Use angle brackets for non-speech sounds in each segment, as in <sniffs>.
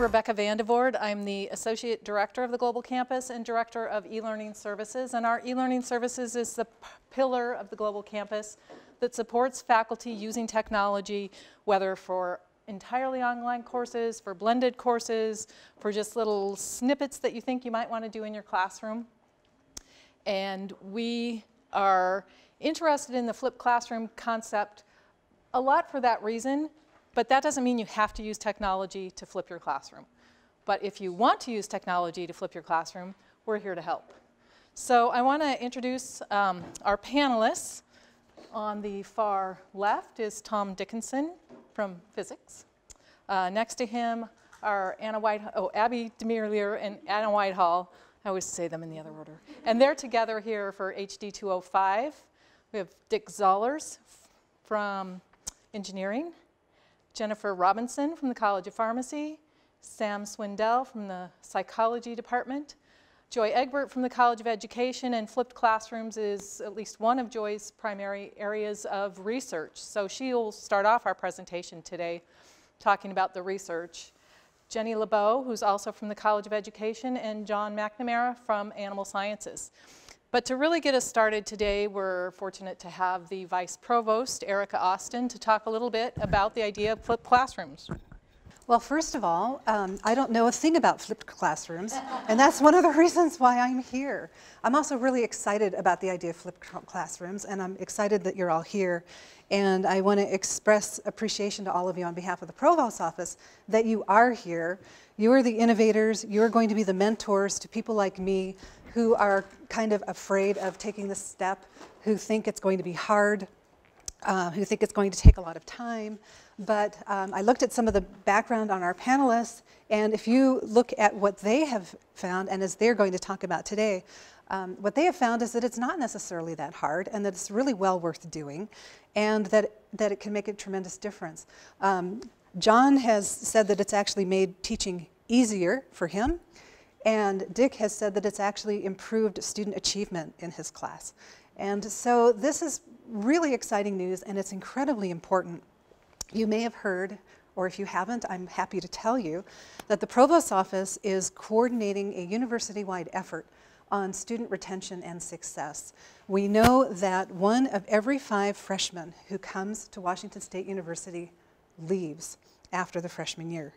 Rebecca Van de Vord. I'm the Associate Director of the Global Campus and Director of E-Learning Services. And our e-learning services is the pillar of the Global Campus that supports faculty using technology, whether for entirely online courses, for blended courses, for just little snippets that you think you might want to do in your classroom. And we are interested in the flipped classroom concept a lot for that reason, but that doesn't mean you have to use technology to flip your classroom. But if you want to use technology to flip your classroom, we're here to help. So I want to introduce um, our panelists. On the far left is Tom Dickinson from physics. Uh, next to him are Anna White, oh, Abbie DeMeerleer and Anna Whitehall. I always say them in the other order. And they're together here for HD 205. We have Dick Zollars from engineering, Jennifer Robinson from the College of Pharmacy, Sam Swindell from the psychology department, Joy Egbert from the College of Education, and flipped classrooms is at least one of Joy's primary areas of research. So she will start off our presentation today talking about the research. Jenny LeBeau, who's also from the College of Education, and John McNamara from Animal Sciences. But to really get us started today, we're fortunate to have the Vice Provost, Erica Austin, to talk a little bit about the idea of flipped classrooms. Well, first of all, um, I don't know a thing about flipped classrooms, and that's one of the <laughs> reasons why I'm here. I'm also really excited about the idea of flipped classrooms, and I'm excited that you're all here. And I want to express appreciation to all of you on behalf of the Provost's office that you are here. You are the innovators. You're going to be the mentors to people like me who are kind of afraid of taking this step, who think it's going to be hard, uh, who think it's going to take a lot of time. But um, I looked at some of the background on our panelists, and if you look at what they have found, and as they're going to talk about today, um, what they have found is that it's not necessarily that hard and that it's really well worth doing and that, that it can make a tremendous difference. Um, John has said that it's actually made teaching easier for him and Dick has said that it's actually improved student achievement in his class. And so this is really exciting news and it's incredibly important. You may have heard, or if you haven't, I'm happy to tell you, that the Provost's office is coordinating a university-wide effort on student retention and success. We know that one of every five freshmen who comes to Washington State University leaves after the freshman year.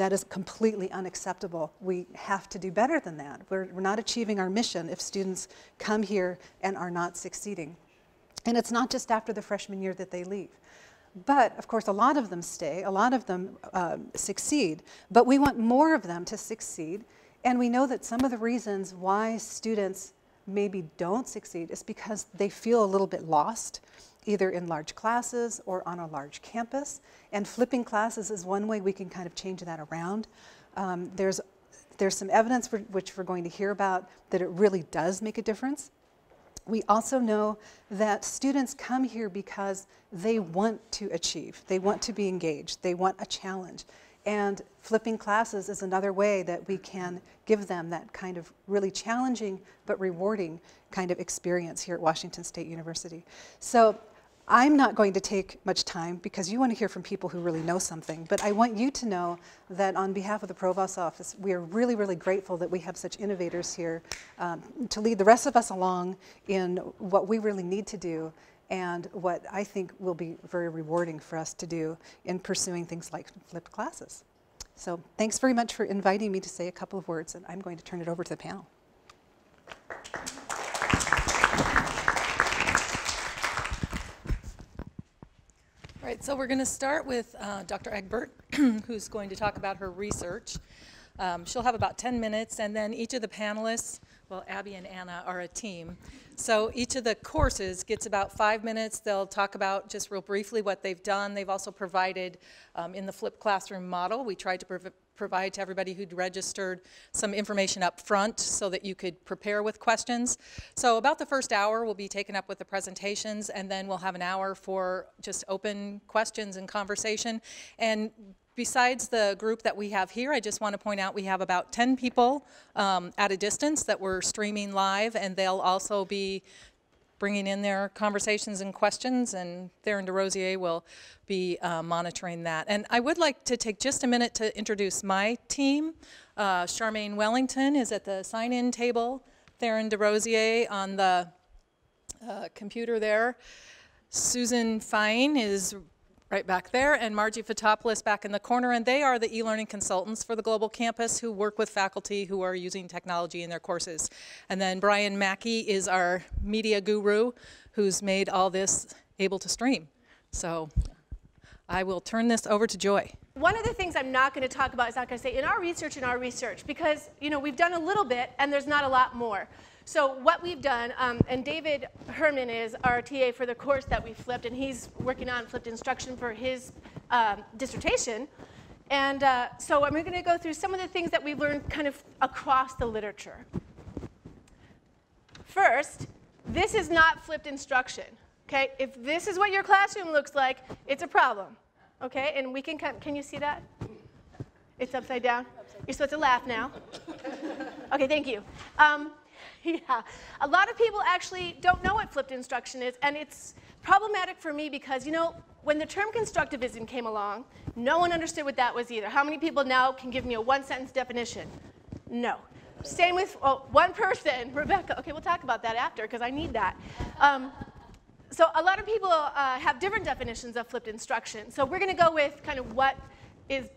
That is completely unacceptable. We have to do better than that. We're, we're not achieving our mission if students come here and are not succeeding. And it's not just after the freshman year that they leave. But of course, a lot of them stay, a lot of them um, succeed, but we want more of them to succeed. And we know that some of the reasons why students maybe don't succeed is because they feel a little bit lost either in large classes or on a large campus. And flipping classes is one way we can kind of change that around. Um, there's, there's some evidence for, which we're going to hear about that it really does make a difference. We also know that students come here because they want to achieve. They want to be engaged. They want a challenge. And flipping classes is another way that we can give them that kind of really challenging but rewarding kind of experience here at Washington State University. So I'm not going to take much time because you want to hear from people who really know something, but I want you to know that on behalf of the Provost's office, we are really, really grateful that we have such innovators here um, to lead the rest of us along in what we really need to do and what I think will be very rewarding for us to do in pursuing things like flipped classes. So thanks very much for inviting me to say a couple of words, and I'm going to turn it over to the panel. Right, so we're going to start with uh, Dr. Egbert, <clears throat> who's going to talk about her research. Um, she'll have about 10 minutes, and then each of the panelists, well, Abbie and Anna are a team. So each of the courses gets about five minutes. They'll talk about just real briefly what they've done. They've also provided, um, in the flipped classroom model, we tried to provide to everybody who'd registered some information up front so that you could prepare with questions. So about the first hour will be taken up with the presentations and then we'll have an hour for just open questions and conversation. And besides the group that we have here, I just want to point out we have about 10 people um, at a distance that we're streaming live and they'll also be bringing in their conversations and questions, and Theron DeRosier will be uh, monitoring that. And I would like to take just a minute to introduce my team. Uh, Charmaine Wellington is at the sign-in table. Theron DeRosier on the uh, computer there. Susan Fine is right back there, and Margie Fotopoulos back in the corner, and they are the e-learning consultants for the Global Campus who work with faculty who are using technology in their courses. And then Brian Mackey is our media guru who's made all this able to stream. So I will turn this over to Joy. One of the things I'm not going to talk about is not going to say in our research, in our research, because you know we've done a little bit and there's not a lot more. So what we've done, um, and David Herman is our TA for the course that we flipped, and he's working on flipped instruction for his um, dissertation. And uh, so I'm going to go through some of the things that we've learned kind of across the literature. First, this is not flipped instruction. Okay, if this is what your classroom looks like, it's a problem. Okay, and we can come, can you see that? It's upside down. You're supposed to laugh now. <laughs> Okay, thank you. Um, <laughs> yeah. A lot of people actually don't know what flipped instruction is, and it's problematic for me because, you know, when the term constructivism came along, no one understood what that was either. How many people now can give me a one sentence definition? No. Same with oh, one person, <laughs> Rebecca. Okay, we'll talk about that after because I need that. Um, so a lot of people uh, have different definitions of flipped instruction. So we're going to go with kind of what is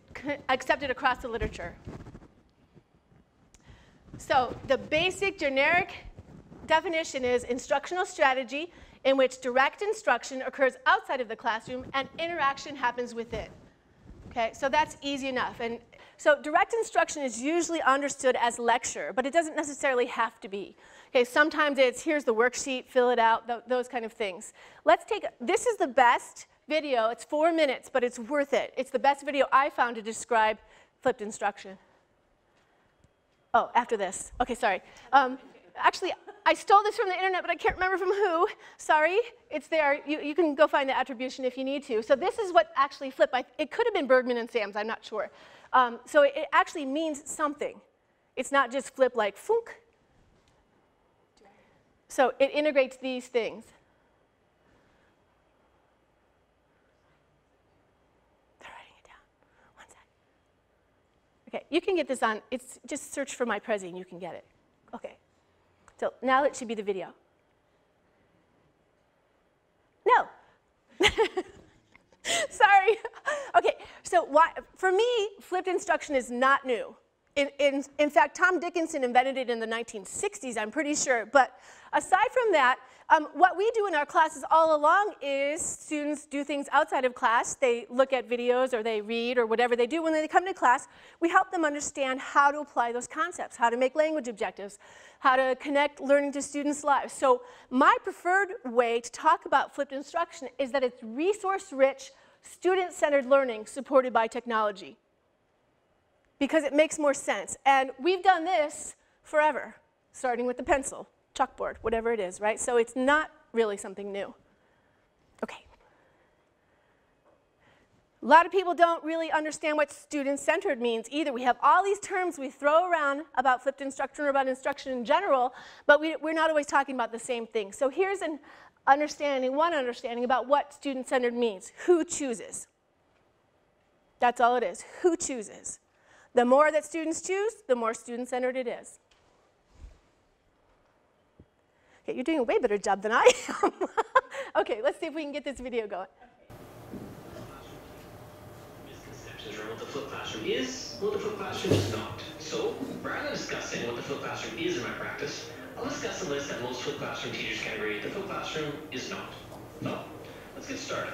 accepted across the literature. So the basic generic definition is instructional strategy in which direct instruction occurs outside of the classroom and interaction happens within. Okay, so that's easy enough. And so direct instruction is usually understood as lecture, but it doesn't necessarily have to be. Okay, sometimes it's here's the worksheet, fill it out, th those kind of things. Let's take, this is the best video. It's four minutes, but it's worth it. It's the best video I found to describe flipped instruction. Oh, after this. Okay, sorry. Um, actually, I stole this from the internet, but I can't remember from who. Sorry, it's there. You, you can go find the attribution if you need to. So this is what actually flip. I, it could have been Bergmann and Sams, I'm not sure. Um, so it, it actually means something. It's not just flip like funk. So it integrates these things. Okay, you can get this on, it's just search for my Prezi and you can get it. Okay, so now it should be the video. No. <laughs> Sorry. Okay, so why, for me, flipped instruction is not new. In, in, in fact, Tom Dickinson invented it in the 1960s, I'm pretty sure. But aside from that, um, what we do in our classes all along is students do things outside of class. They look at videos or they read or whatever they do. When they come to class, we help them understand how to apply those concepts, how to make language objectives, how to connect learning to students' lives. So my preferred way to talk about flipped instruction is that it's resource-rich, student-centered learning supported by technology because it makes more sense. And we've done this forever, starting with the pencil chalkboard, whatever it is, right? So it's not really something new. Okay. A lot of people don't really understand what student-centered means either. We have all these terms we throw around about flipped instruction or about instruction in general, but we, are not always talking about the same thing. So here's an understanding, one understanding about what student-centered means. Who chooses? That's all it is. Who chooses? The more that students choose, the more student-centered it is. Okay, you're doing a way better job than I am. <laughs> okay, let's see if we can get this video going. Misconceptions around what the flipped classroom is, what the flipped classroom is not. So, rather than discussing what the flipped classroom is in my practice, I'll discuss a list that most flipped classroom teachers can agree the flipped classroom is not. So, let's get started.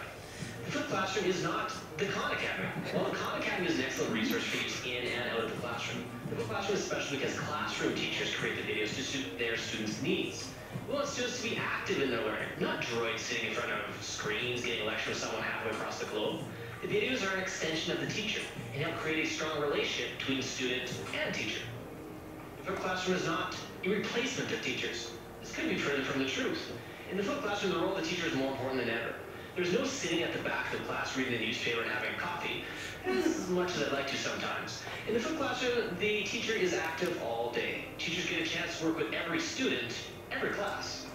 The classroom is not the Khan Academy. While the Khan Academy is an excellent resource for use in and out of the classroom, the classroom is special because classroom teachers create the videos to suit their students' needs. We want students to be active in their learning, not droids sitting in front of screens getting a lecture with someone halfway across the globe. The videos are an extension of the teacher and help create a strong relationship between student and teacher. The flipped classroom is not a replacement of teachers. This couldn't be further from the truth. In the flipped classroom, the role of the teacher is more important than ever. There's no sitting at the back of the class reading the newspaper and having coffee, as much as I'd like to sometimes. In the flipped classroom, the teacher is active all day. Teachers get a chance to work with every student every class.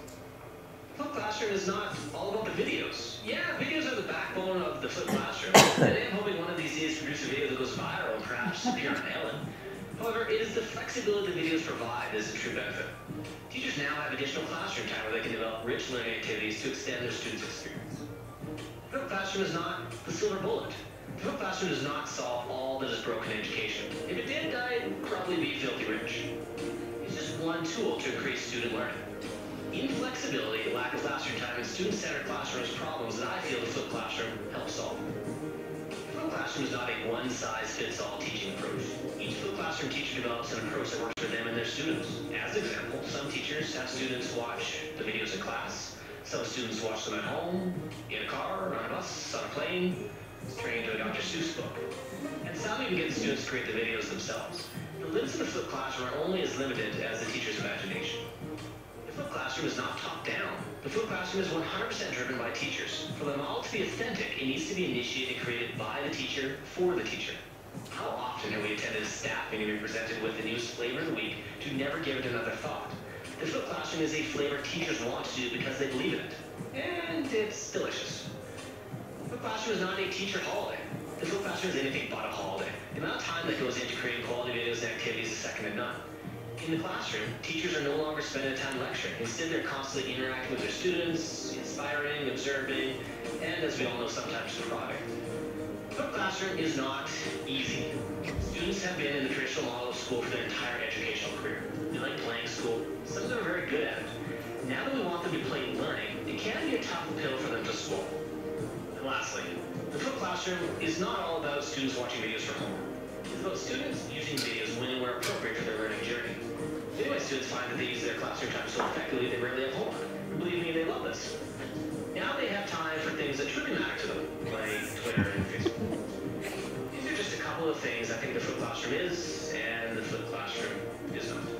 Flip Classroom is not all about the videos. Yeah, videos are the backbone of the Flip Classroom, and <coughs> I am hoping one of these days to produce a video that goes viral and perhaps appear on Ellen. However, it is the flexibility the videos provide that is a true benefit. Teachers now have additional classroom time where they can develop rich learning activities to extend their students' experience. Classroom is not the silver bullet. Classroom does not solve all that is broken in education. If it did, I'd probably be filthy rich. It's just one tool to increase student learning. Inflexibility, lack of classroom time, and student-centered classrooms problems that I feel the Flip Classroom helps solve. Flip Classroom is not a one-size-fits-all teaching approach. Each Flip Classroom teacher develops an approach that works for them and their students. As an example, some teachers have students watch the videos in class. Some students watch them at home, in a car, on a bus, on a plane, turning to a Dr. Seuss book. And some even get students to create the videos themselves. The limits of the Flip Classroom are only as limited as the teacher's imagination. The Flip Classroom is not top-down. The Flip Classroom is 100% driven by teachers. For them all to be authentic, it needs to be initiated and created by the teacher for the teacher. How often have we attended a staff meeting and presented with the newest flavor of the week to never give it another thought? The Flip Classroom is a flavor teachers want to do because they believe in it. And it's delicious. The Classroom is not a teacher holiday. The Flip Classroom is anything but a holiday. The amount of time that goes into creating quality videos and activities is second to none. In the classroom, teachers are no longer spending time lecturing. Instead, they're constantly interacting with their students, inspiring, observing, and as we all know, sometimes prodding. Flip Classroom is not easy. Students have been in the traditional model of school for their entire educational career. Like playing school. Some of them are very good at it. Now that we want them to play learning, it can be a tough pill for them to swallow. And lastly, the Flip Classroom is not all about students watching videos from home. It's about students using videos when and where appropriate for their learning journey. Many students find that they use their classroom time so effectively they rarely have homework. Believe me, they love this. Now they have time for things that truly matter to them, like Twitter and Facebook. These are just a couple of things I think the Flip Classroom is, and the Flip Classroom is not.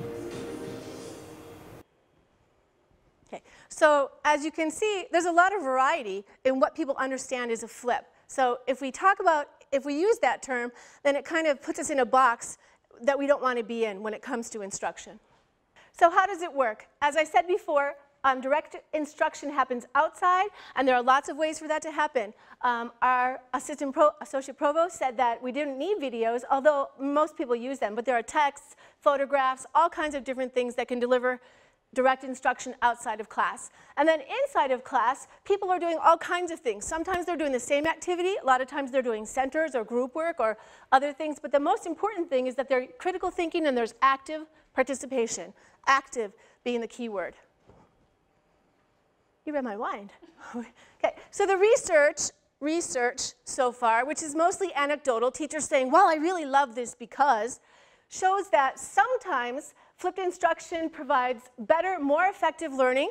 So as you can see, there's a lot of variety in what people understand as a flip. So if we talk about, if we use that term, then it kind of puts us in a box that we don't want to be in when it comes to instruction. So how does it work? As I said before, um, direct instruction happens outside, and there are lots of ways for that to happen. Um, our assistant pro associate provost said that we didn't need videos, although most people use them, but there are texts, photographs, all kinds of different things that can deliver direct instruction outside of class. And then inside of class, people are doing all kinds of things. Sometimes they're doing the same activity, a lot of times they're doing centers or group work or other things, but the most important thing is that they're critical thinking and there's active participation. Active being the key word. You read my mind. <laughs> okay, so the research, research so far, which is mostly anecdotal, teachers saying, well, I really love this because, shows that sometimes flipped instruction provides better, more effective learning,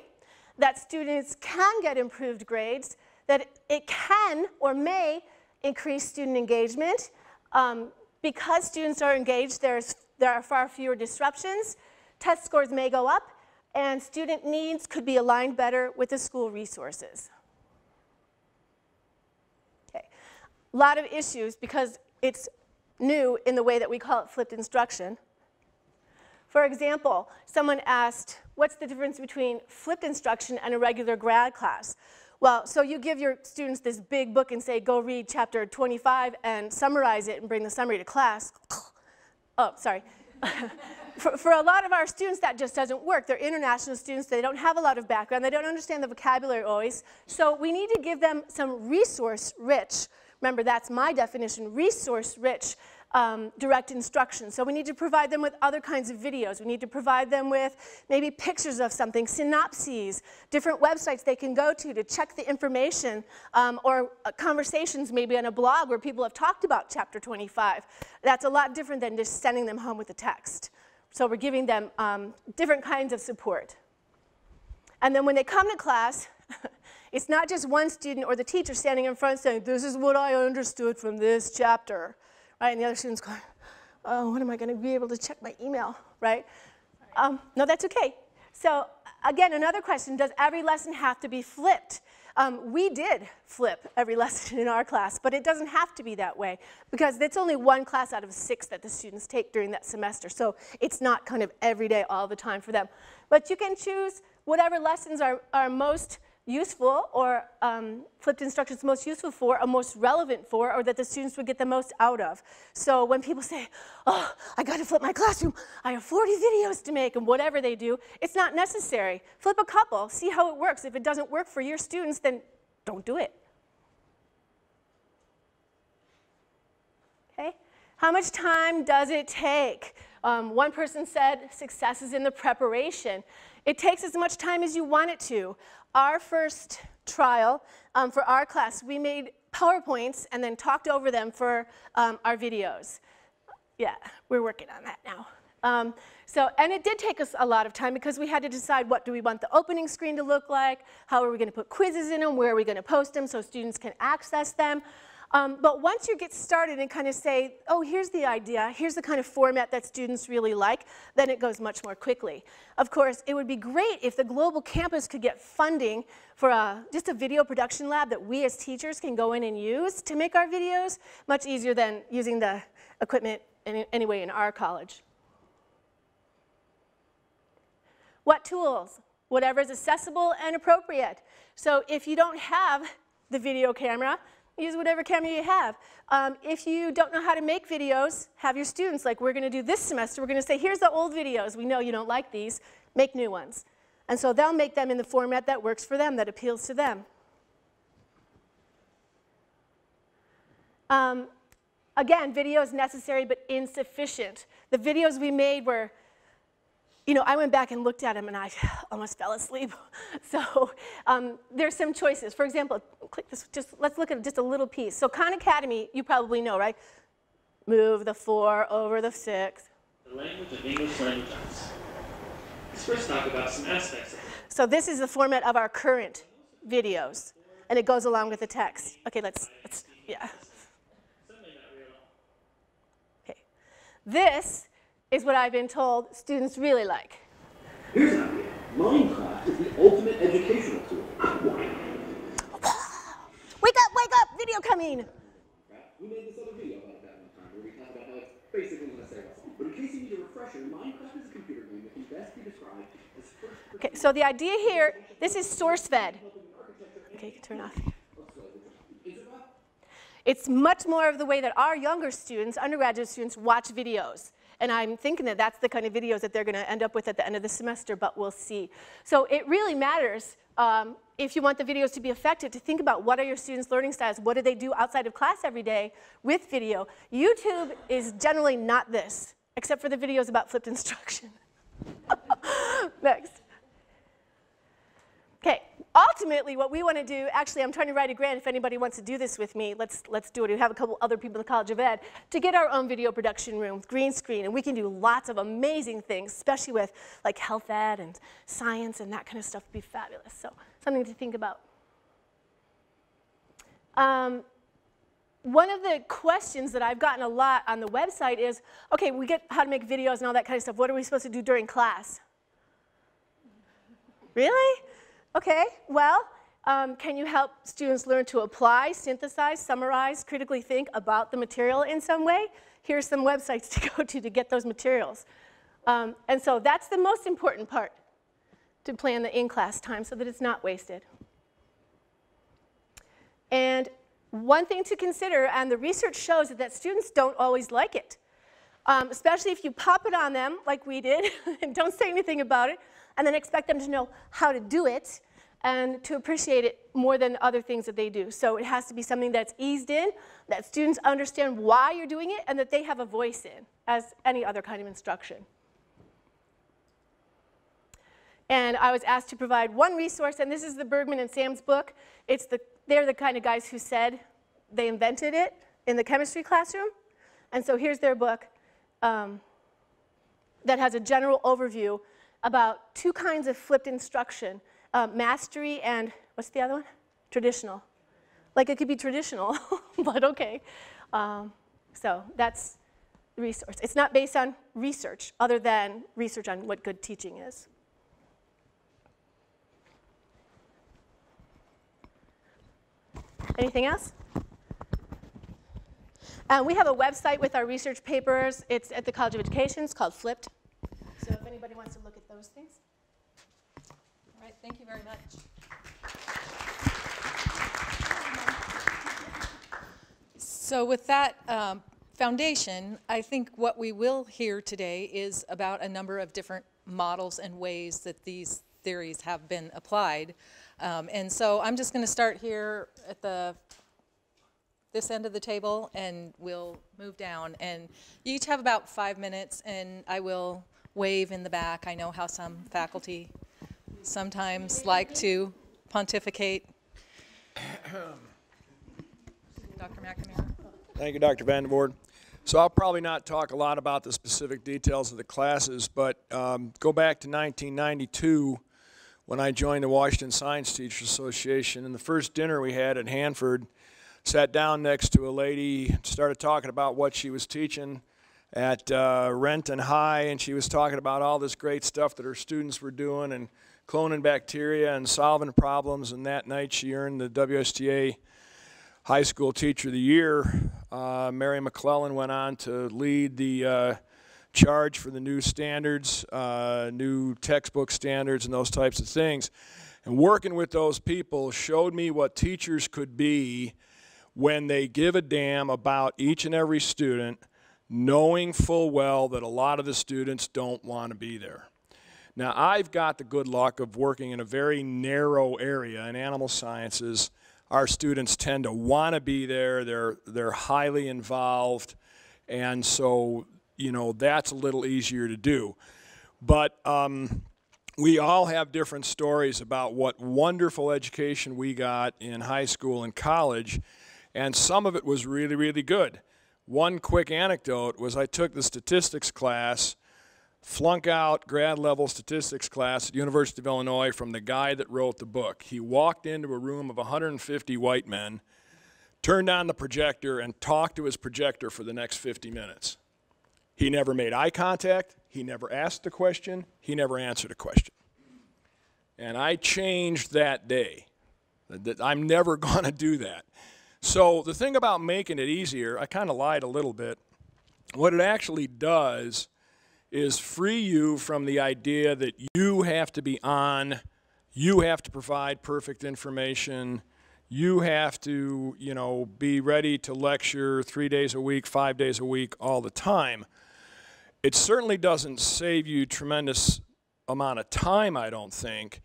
that students can get improved grades, that it can or may increase student engagement. Um, because students are engaged, there's, there are far fewer disruptions. Test scores may go up, and student needs could be aligned better with the school resources. Okay, a lot of issues because it's new in the way that we call it flipped instruction. For example, someone asked, what's the difference between flipped instruction and a regular grad class? Well, so you give your students this big book and say, go read chapter 25 and summarize it and bring the summary to class. <sniffs> oh, sorry. <laughs> for, for, a lot of our students, that just doesn't work. They're international students. They don't have a lot of background. They don't understand the vocabulary always. So we need to give them some resource-rich, remember that's my definition, resource-rich um, direct instruction. So we need to provide them with other kinds of videos. We need to provide them with maybe pictures of something, synopses, different websites they can go to to check the information, um, or uh, conversations maybe on a blog where people have talked about chapter 25. That's a lot different than just sending them home with a text. So we're giving them um, different kinds of support. And then when they come to class, <laughs> it's not just one student or the teacher standing in front saying, this is what I understood from this chapter right? And the other student's going, oh, when am I going to be able to check my email, right? Um, no, that's okay. So again, another question, does every lesson have to be flipped? Um, we did flip every <laughs> lesson in our class, but it doesn't have to be that way because it's only one class out of six that the students take during that semester. So it's not kind of every day all the time for them. But you can choose whatever lessons are, are most useful or um, flipped instructions most useful for or most relevant for or that the students would get the most out of. So when people say, oh, I got to flip my classroom, I have 40 videos to make and whatever they do, it's not necessary. Flip a couple, see how it works. If it doesn't work for your students, then don't do it. Okay? How much time does it take? Um, one person said success is in the preparation. It takes as much time as you want it to. Our first trial um, for our class, we made PowerPoints and then talked over them for um, our videos. Yeah, we're working on that now. Um, so, and it did take us a lot of time because we had to decide what do we want the opening screen to look like, how are we going to put quizzes in them, where are we going to post them so students can access them. Um, but once you get started and kind of say, oh, here's the idea, here's the kind of format that students really like, then it goes much more quickly. Of course, it would be great if the global campus could get funding for a, just a video production lab that we as teachers can go in and use to make our videos, much easier than using the equipment any, anyway in our college. What tools? Whatever is accessible and appropriate. So if you don't have the video camera, use whatever camera you have. Um, if you don't know how to make videos, have your students, like we're going to do this semester, we're going to say, here's the old videos. We know you don't like these. Make new ones. And so they'll make them in the format that works for them, that appeals to them. Um, again, video is necessary but insufficient. The videos we made were you know, I went back and looked at him and I <sighs> almost fell asleep. <laughs> So um, there's some choices. For example, click this, just let's look at just a little piece. So Khan Academy, you probably know, right? Move the four over the six. The language of English language arts. Let's first talk about some aspects of it. So this is the format of our current videos, and it goes along with the text. Okay, let's, let's yeah. Okay. This is what I've been told students really like. Here's an idea. Minecraft is the ultimate educational tool. Wake up, wake up, video coming. We made this other video about that one time where we talked about how it's basically what I say. But in case you need a refresher, Minecraft is a computer game that can best be described as first Okay, so the idea here, this is SourceFed. Okay, you can turn off. It's much more of the way that our younger students, undergraduate students, watch videos. And I'm thinking that that's the kind of videos that they're going to end up with at the end of the semester, but we'll see. So it really matters um, if you want the videos to be effective to think about what are your students' learning styles, what do they do outside of class every day with video. YouTube is generally not this, except for the videos about flipped instruction. <laughs> Next. Ultimately what we want to do, actually I'm trying to write a grant if anybody wants to do this with me, let's, let's do it. We have a couple other people in the College of Ed to get our own video production room, green screen, and we can do lots of amazing things, especially with like health ed and science and that kind of stuff would be fabulous. So something to think about. Um, one of the questions that I've gotten a lot on the website is, okay, we get how to make videos and all that kind of stuff. What are we supposed to do during class? Really? Okay, well, um, can you help students learn to apply, synthesize, summarize, critically think about the material in some way? Here's some websites <laughs> to go to to get those materials. Um, and so that's the most important part, to plan the in-class time so that it's not wasted. And one thing to consider, and the research shows that, that students don't always like it, um, especially if you pop it on them like we did <laughs> and don't say anything about it, and then expect them to know how to do it and to appreciate it more than other things that they do. So it has to be something that's eased in, that students understand why you're doing it, and that they have a voice in, as any other kind of instruction. And I was asked to provide one resource, and this is the Bergmann and Sams book. It's the, they're the kind of guys who said they invented it in the chemistry classroom. And so here's their book um, that has a general overview about two kinds of flipped instruction, uh, mastery and, what's the other one? Traditional. Like it could be traditional, <laughs> but okay. Um, so that's resource. It's not based on research, other than research on what good teaching is. Anything else? Uh, we have a website with our research papers. It's at the College of Education. It's called Flipped. So if anybody wants to look at those things. Right, thank you very much. So with that um, foundation, I think what we will hear today is about a number of different models and ways that these theories have been applied. Um, and so I'm just going to start here at the this end of the table and we'll move down. And you each have about five minutes and I will wave in the back. I know how some faculty sometimes like to pontificate. Dr. McNamara. Thank you, Dr. Van de Vord. So I'll probably not talk a lot about the specific details of the classes, but um, go back to 1992 when I joined the Washington Science Teachers Association. And the first dinner we had at Hanford, sat down next to a lady, started talking about what she was teaching at uh, Renton High, and she was talking about all this great stuff that her students were doing and cloning bacteria and solving problems. And that night she earned the WSTA High School Teacher of the Year. Uh, Mary McClellan went on to lead the uh, charge for the new standards, uh, new textbook standards, and those types of things. And working with those people showed me what teachers could be when they give a damn about each and every student, knowing full well that a lot of the students don't want to be there. Now, I've got the good luck of working in a very narrow area in animal sciences. Our students tend to want to be there. They're they're highly involved, and so you know that's a little easier to do. But um, we all have different stories about what wonderful education we got in high school and college, and some of it was really really good. One quick anecdote was I took the statistics class flunk out grad level statistics class at University of Illinois from the guy that wrote the book. He walked into a room of 150 white men, turned on the projector, and talked to his projector for the next 50 minutes. He never made eye contact, he never asked a question, he never answered a question. And I changed that day. I'm never <laughs> going to do that. So the thing about making it easier, I kind of lied a little bit. What it actually does is free you from the idea that you have to be on, you have to provide perfect information, you have to, you know, be ready to lecture three days a week, five days a week, all the time. It certainly doesn't save you tremendous amount of time, I don't think,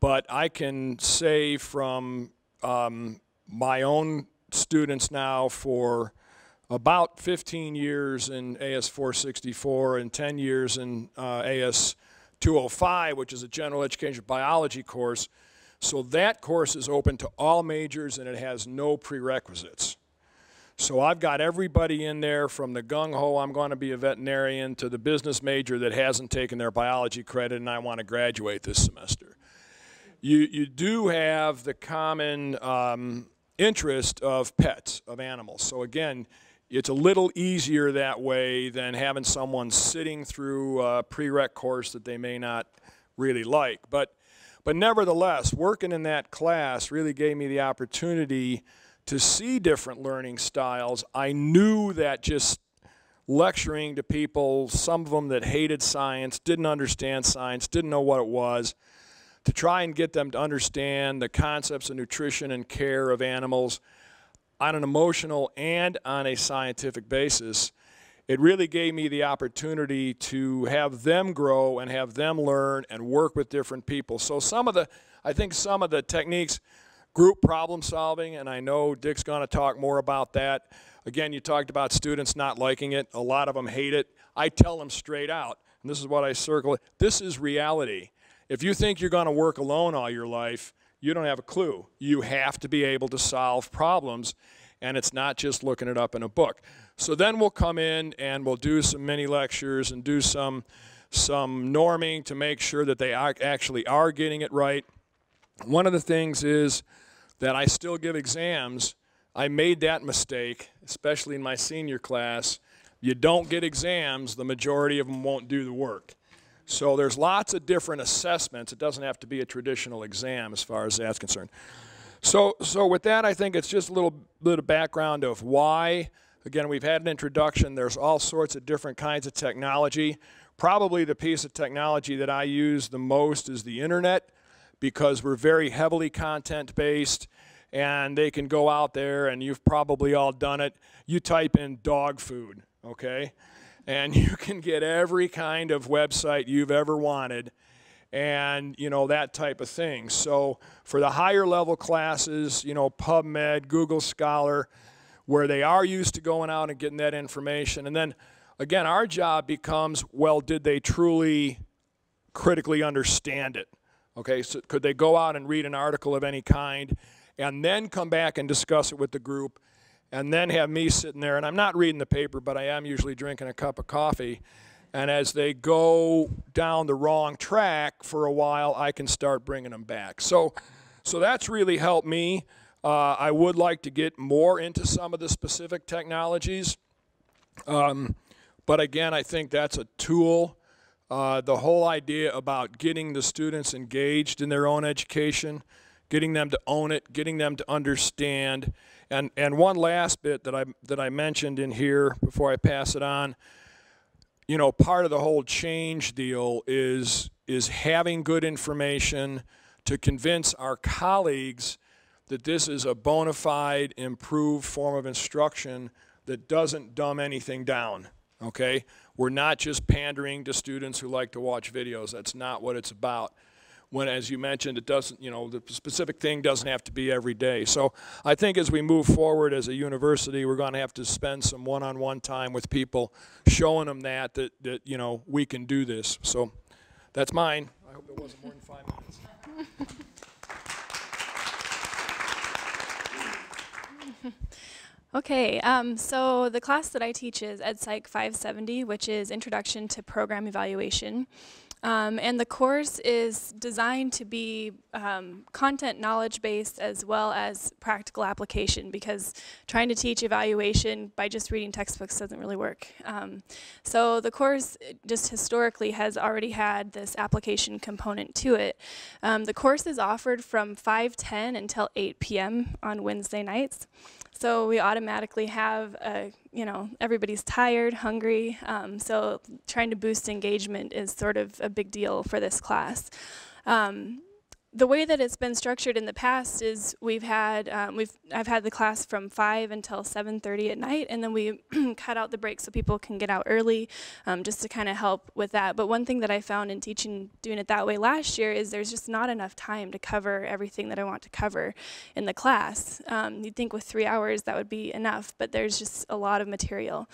but I can say from um, my own students now for about 15 years in AS 464 and 10 years in uh, AS 205, which is a general education biology course. So that course is open to all majors and it has no prerequisites. So I've got everybody in there from the gung ho, I'm going to be a veterinarian, to the business major that hasn't taken their biology credit and I want to graduate this semester. You, you do have the common um, interest of pets, of animals. So again, it's a little easier that way than having someone sitting through a prereq course that they may not really like. But, but nevertheless, working in that class really gave me the opportunity to see different learning styles. I knew that just lecturing to people, some of them that hated science, didn't understand science, didn't know what it was, to try and get them to understand the concepts of nutrition and care of animals on an emotional and on a scientific basis, it really gave me the opportunity to have them grow and have them learn and work with different people. So some of the, I think some of the techniques, group problem solving, and I know Dick's going to talk more about that. Again, you talked about students not liking it. A lot of them hate it. I tell them straight out, and this is what I circle, this is reality. If you think you're going to work alone all your life, you don't have a clue. You have to be able to solve problems, and it's not just looking it up in a book. So then we'll come in and we'll do some mini lectures and do some, some norming to make sure that they are, actually are getting it right. One of the things is that I still give exams. I made that mistake, especially in my senior class. You don't get exams, the majority of them won't do the work. So there's lots of different assessments. It doesn't have to be a traditional exam as far as that's concerned. So, so with that, I think it's just a little bit of background of why. Again, we've had an introduction. There's all sorts of different kinds of technology. Probably the piece of technology that I use the most is the internet because we're very heavily content based and they can go out there and you've probably all done it. You type in dog food, okay? And <laughs> you can get every kind of website you've ever wanted and you know that type of thing. So for the higher level classes, you know PubMed, Google Scholar, where they are used to going out and getting that information, and then again, our job becomes well, did they truly critically understand it? Okay, so could they go out and read an article of any kind, and then come back and discuss it with the group? And then have me sitting there, and I'm not reading the paper, but I am usually drinking a cup of coffee and as they go down the wrong track for a while, I can start bringing them back. So, so that's really helped me. Uh, I would like to get more into some of the specific technologies. Um, but again, I think that's a tool. Uh, the whole idea about getting the students engaged in their own education, getting them to own it, getting them to understand. And, and one last bit that I, that I mentioned in here before I pass it on you know, part of the whole change deal is is having good information to convince our colleagues that this is a bona fide, improved form of instruction that doesn't dumb anything down. Okay, we're not just pandering to students who like to watch videos. That's not what it's about when, as you mentioned, it doesn't, you know, the specific thing doesn't have to be every day. So I think as we move forward as a university, we're going to have to spend some one-on-one time with people, showing them that, that, that, you know, we can do this. So that's mine. I hope it wasn't more than five minutes. <laughs> Okay, um, so the class that I teach is EdPsych 570, which is Introduction to Program Evaluation. Um, and the course is designed to be um, content knowledge based as well as practical application because trying to teach evaluation by just reading textbooks doesn't really work. Um, so the course just historically has already had this application component to it. Um, the course is offered from 5:10 until 8 p.m. on Wednesday nights. So we automatically have, a, you know, everybody's tired, hungry. Um, so trying to boost engagement is sort of a big deal for this class. Um, the way that it's been structured in the past is we've had um, we've I've had the class from five until 7:30 at night, and then we <clears throat> cut out the break so people can get out early, um, just to kind of help with that. But one thing that I found in teaching doing it that way last year is there's just not enough time to cover everything that I want to cover in the class. Um, you'd think with three hours that would be enough, but there's just a lot of material.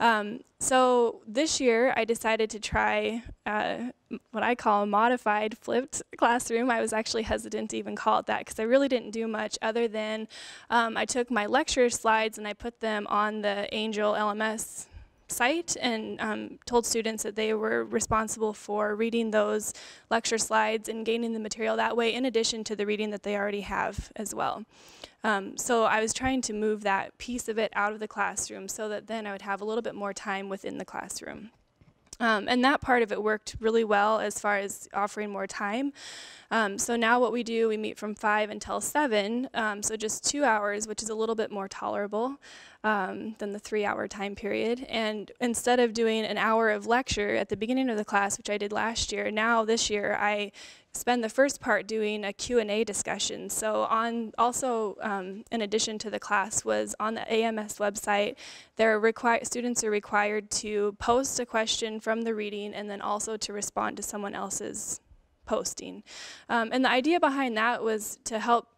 Um, so this year I decided to try uh, what I call a modified flipped <laughs> classroom. I was actually hesitant to even call it that because I really didn't do much other than um, I took my lecture slides and I put them on the Angel LMS site and um, told students that they were responsible for reading those lecture slides and gaining the material that way in addition to the reading that they already have as well. Um, so I was trying to move that piece of it out of the classroom so that then I would have a little bit more time within the classroom. Um, and that part of it worked really well as far as offering more time. Um, so now what we do, we meet from 5 until 7, um, so just two hours, which is a little bit more tolerable um, than the three hour time period. And instead of doing an hour of lecture at the beginning of the class, which I did last year, now this year I spend the first part doing a Q&A discussion. So on also, um, in addition to the class, was on the LMS website, there are students are required to post a question from the reading and then also to respond to someone else's posting. Um, and the idea behind that was to help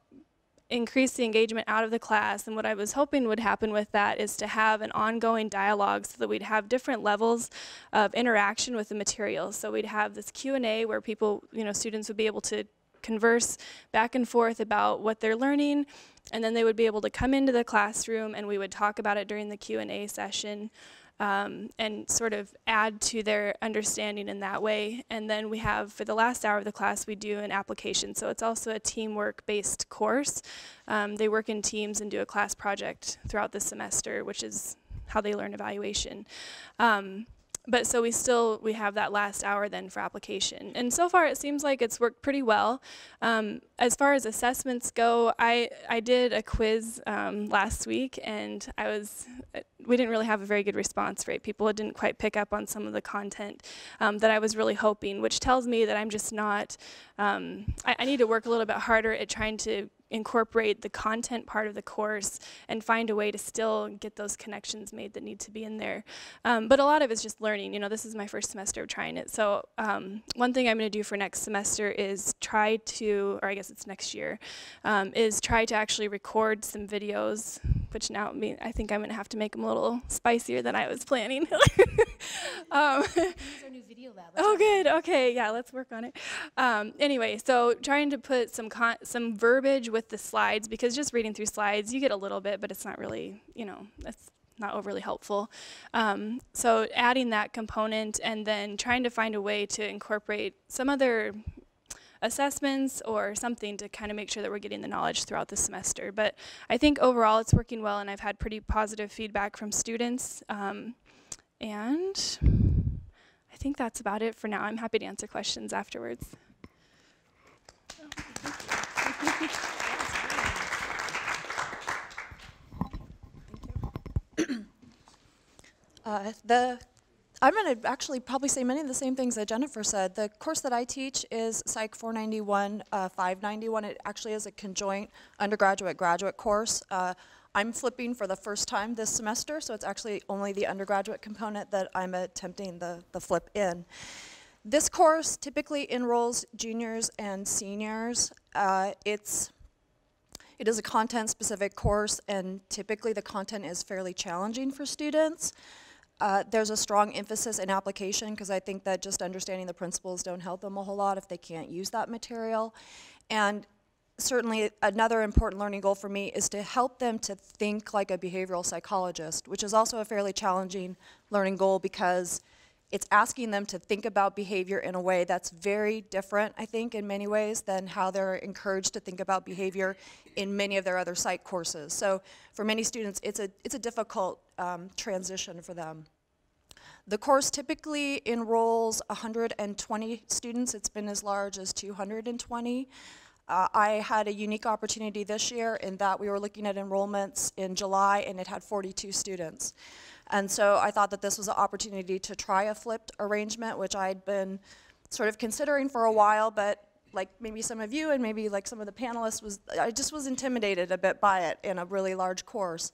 increase the engagement out of the class. And what I was hoping would happen with that is to have an ongoing dialogue so that we'd have different levels of interaction with the materials. So we'd have this Q&A where people, you know, students would be able to converse back and forth about what they're learning. And then they would be able to come into the classroom and we would talk about it during the Q&A session um, and sort of add to their understanding in that way. And then we have, for the last hour of the class, we do an application. So it's also a teamwork-based course. Um, they work in teams and do a class project throughout the semester, which is how they learn evaluation. Um, but so we still we have that last hour then for application. And so far it seems like it's worked pretty well. Um, as far as assessments go i i did a quiz um, last week and i was uh, we didn't really have a very good response rate. People didn't quite pick up on some of the content um, that i was really hoping which tells me that i'm just not um, I, I need to work a little bit harder at trying to incorporate the content part of the course and find a way to still get those connections made that need to be in there. Um, but a lot of it's just learning. You know, this is my first semester of trying it. So um, one thing I'm going to do for next semester is try to, or I guess it's next year, um, is try to actually record some videos, which now mean, I think I'm going to have to make them a little spicier than I was planning. <laughs> um, oh, good. Okay, yeah, let's work on it. Um, anyway, so trying to put some con- some verbiage with the slides because just reading through slides, you get a little bit, but it's not really, you know, it's not overly helpful. Um, so adding that component and then trying to find a way to incorporate some other assessments or something to kind of make sure that we're getting the knowledge throughout the semester. But I think overall it's working well and I've had pretty positive feedback from students. Um, and think that's about it for now. I'm happy to answer questions afterwards. Uh, the I'm going to actually probably say many of the same things that Jennifer said. The course that I teach is Psych 491, uh, 591. It actually is a conjoint undergraduate graduate course. Uh, I'm flipping for the first time this semester, so it's actually only the undergraduate component that I'm attempting the, the flip in. This course typically enrolls juniors and seniors. Uh, it's it is a content-specific course, and typically the content is fairly challenging for students. Uh, there's a strong emphasis in application because I think that just understanding the principles don't help them a whole lot if they can't use that material. And certainly another important learning goal for me is to help them to think like a behavioral psychologist, which is also a fairly challenging learning goal because it's asking them to think about behavior in a way that's very different, I think, in many ways than how they're encouraged to think about behavior in many of their other psych courses. So for many students, it's a, it's a difficult um, transition for them. The course typically enrolls 120 students. It's been as large as 220. Uh, I had a unique opportunity this year in that we were looking at enrollments in July and it had 42 students. And so I thought that this was an opportunity to try a flipped arrangement, which I'd been sort of considering for a while, but like maybe some of you and maybe like some of the panelists was, I just was intimidated a bit by it in a really large course.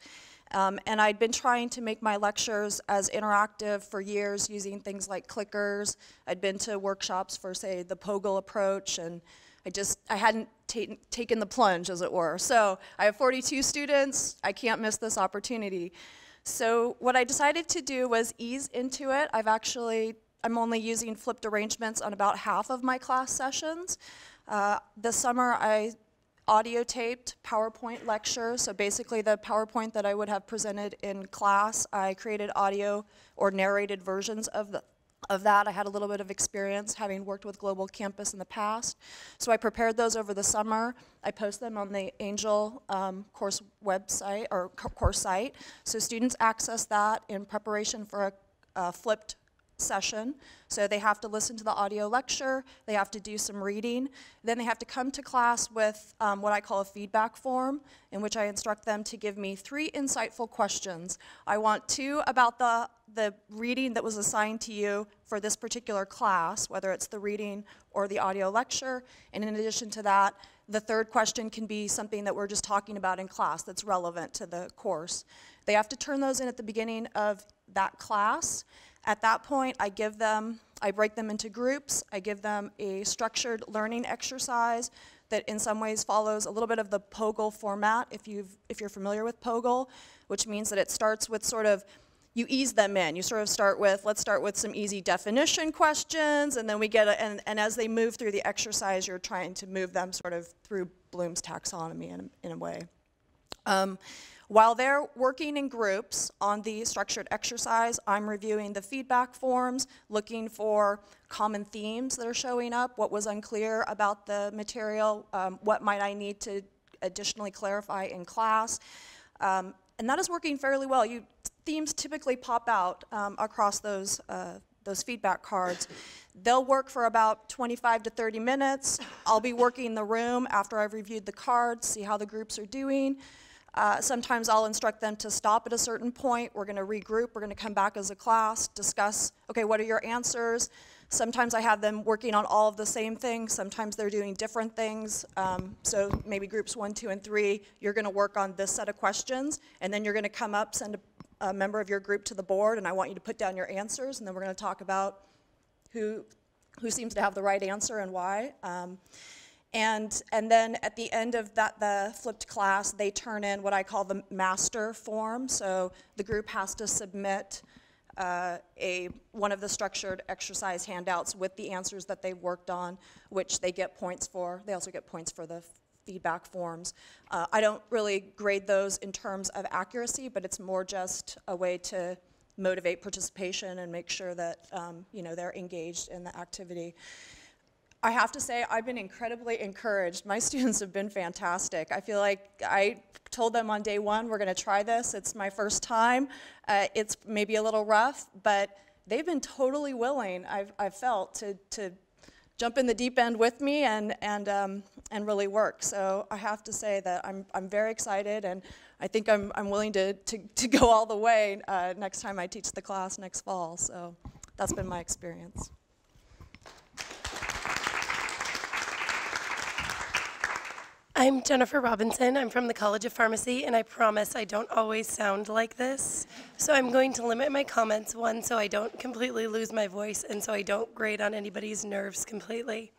Um, and I'd been trying to make my lectures as interactive for years using things like clickers. I'd been to workshops for, say, the POGIL approach, and I just, I hadn't taken the plunge, as it were. So I have 42 students. I can't miss this opportunity. So what I decided to do was ease into it. I've actually, I'm only using flipped arrangements on about half of my class sessions. Uh, this summer I audio taped PowerPoint lectures. So basically the PowerPoint that I would have presented in class, I created audio or narrated versions of the, of that. I had a little bit of experience having worked with Global Campus in the past. So I prepared those over the summer. I post them on the Angel um, course website or course site. So students access that in preparation for a, a flipped session. So they have to listen to the audio lecture, they have to do some reading, then they have to come to class with um, what I call a feedback form, in which I instruct them to give me three insightful questions. I want two about the, the reading that was assigned to you for this particular class, whether it's the reading or the audio lecture, and in addition to that, the third question can be something that we're just talking about in class that's relevant to the course. They have to turn those in at the beginning of that class, at that point, I give them, I break them into groups. I give them a structured learning exercise that in some ways follows a little bit of the POGIL format, if, you've, if you're familiar with POGIL, which means that it starts with sort of, you ease them in. You sort of start with, let's start with some easy definition questions, and then we get, a, and, and as they move through the exercise, you're trying to move them sort of through Bloom's taxonomy in, in a way. Um, while they're working in groups on the structured exercise, I'm reviewing the feedback forms, looking for common themes that are showing up, what was unclear about the material, um, what might I need to additionally clarify in class. Um, and that is working fairly well. You themes typically pop out um, across those, uh, those feedback cards. They'll work for about 25 to 30 minutes. I'll be working the room after I've reviewed the cards, see how the groups are doing. Uh, sometimes I'll instruct them to stop at a certain point. We're going to regroup. We're going to come back as a class, discuss, okay, what are your answers? Sometimes I have them working on all of the same things. Sometimes they're doing different things. Um, so maybe groups one, two, and three, you're going to work on this set of questions, and then you're going to come up, send a, a member of your group to the board, and I want you to put down your answers, and then we're going to talk about who, who seems to have the right answer and why. Um, and, and then at the end of that, the flipped class, they turn in what I call the master form. So the group has to submit uh, a, one of the structured exercise handouts with the answers that they worked on, which they get points for. They also get points for the feedback forms. Uh, I don't really grade those in terms of accuracy, but it's more just a way to motivate participation and make sure that um, you know they're engaged in the activity. I have to say, I've been incredibly encouraged. My <laughs> students have been fantastic. I feel like I told them on day one, we're going to try this. It's my first time. Uh, it's maybe a little rough, but they've been totally willing, I've, I've felt, to, to jump in the deep end with me and, and, um, and really work. So I have to say that I'm, I'm very excited, and I think I'm, I'm willing to, to, to go all the way uh, next time I teach the class next fall. So that's been my experience. I'm Jennifer Robinson. I'm from the College of Pharmacy, and I promise I don't always sound like this. So I'm going to limit my comments, one, so I don't completely lose my voice, and so I don't grate on anybody's nerves completely.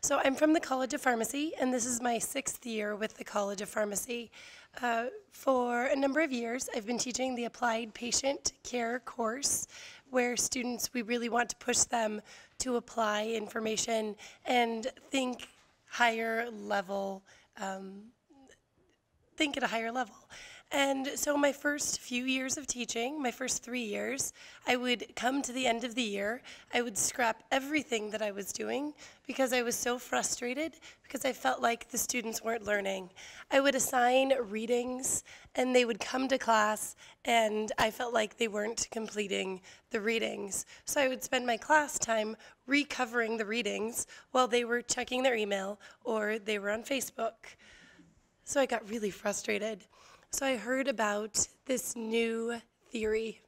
So I'm from the College of Pharmacy, and this is my sixth year with the College of Pharmacy. Uh, for a number of years, I've been teaching the Applied Patient Care course, where students, we really want to push them to apply information and think higher level um, think at a higher level. And so my first few years of teaching, my first three years, I would come to the end of the year, I would scrap everything that I was doing because I was so frustrated because I felt like the students weren't learning. I would assign readings and they would come to class and I felt like they weren't completing the readings. So I would spend my class time recovering the readings while they were checking their email or they were on Facebook. So I got really frustrated. So I heard about this new theory,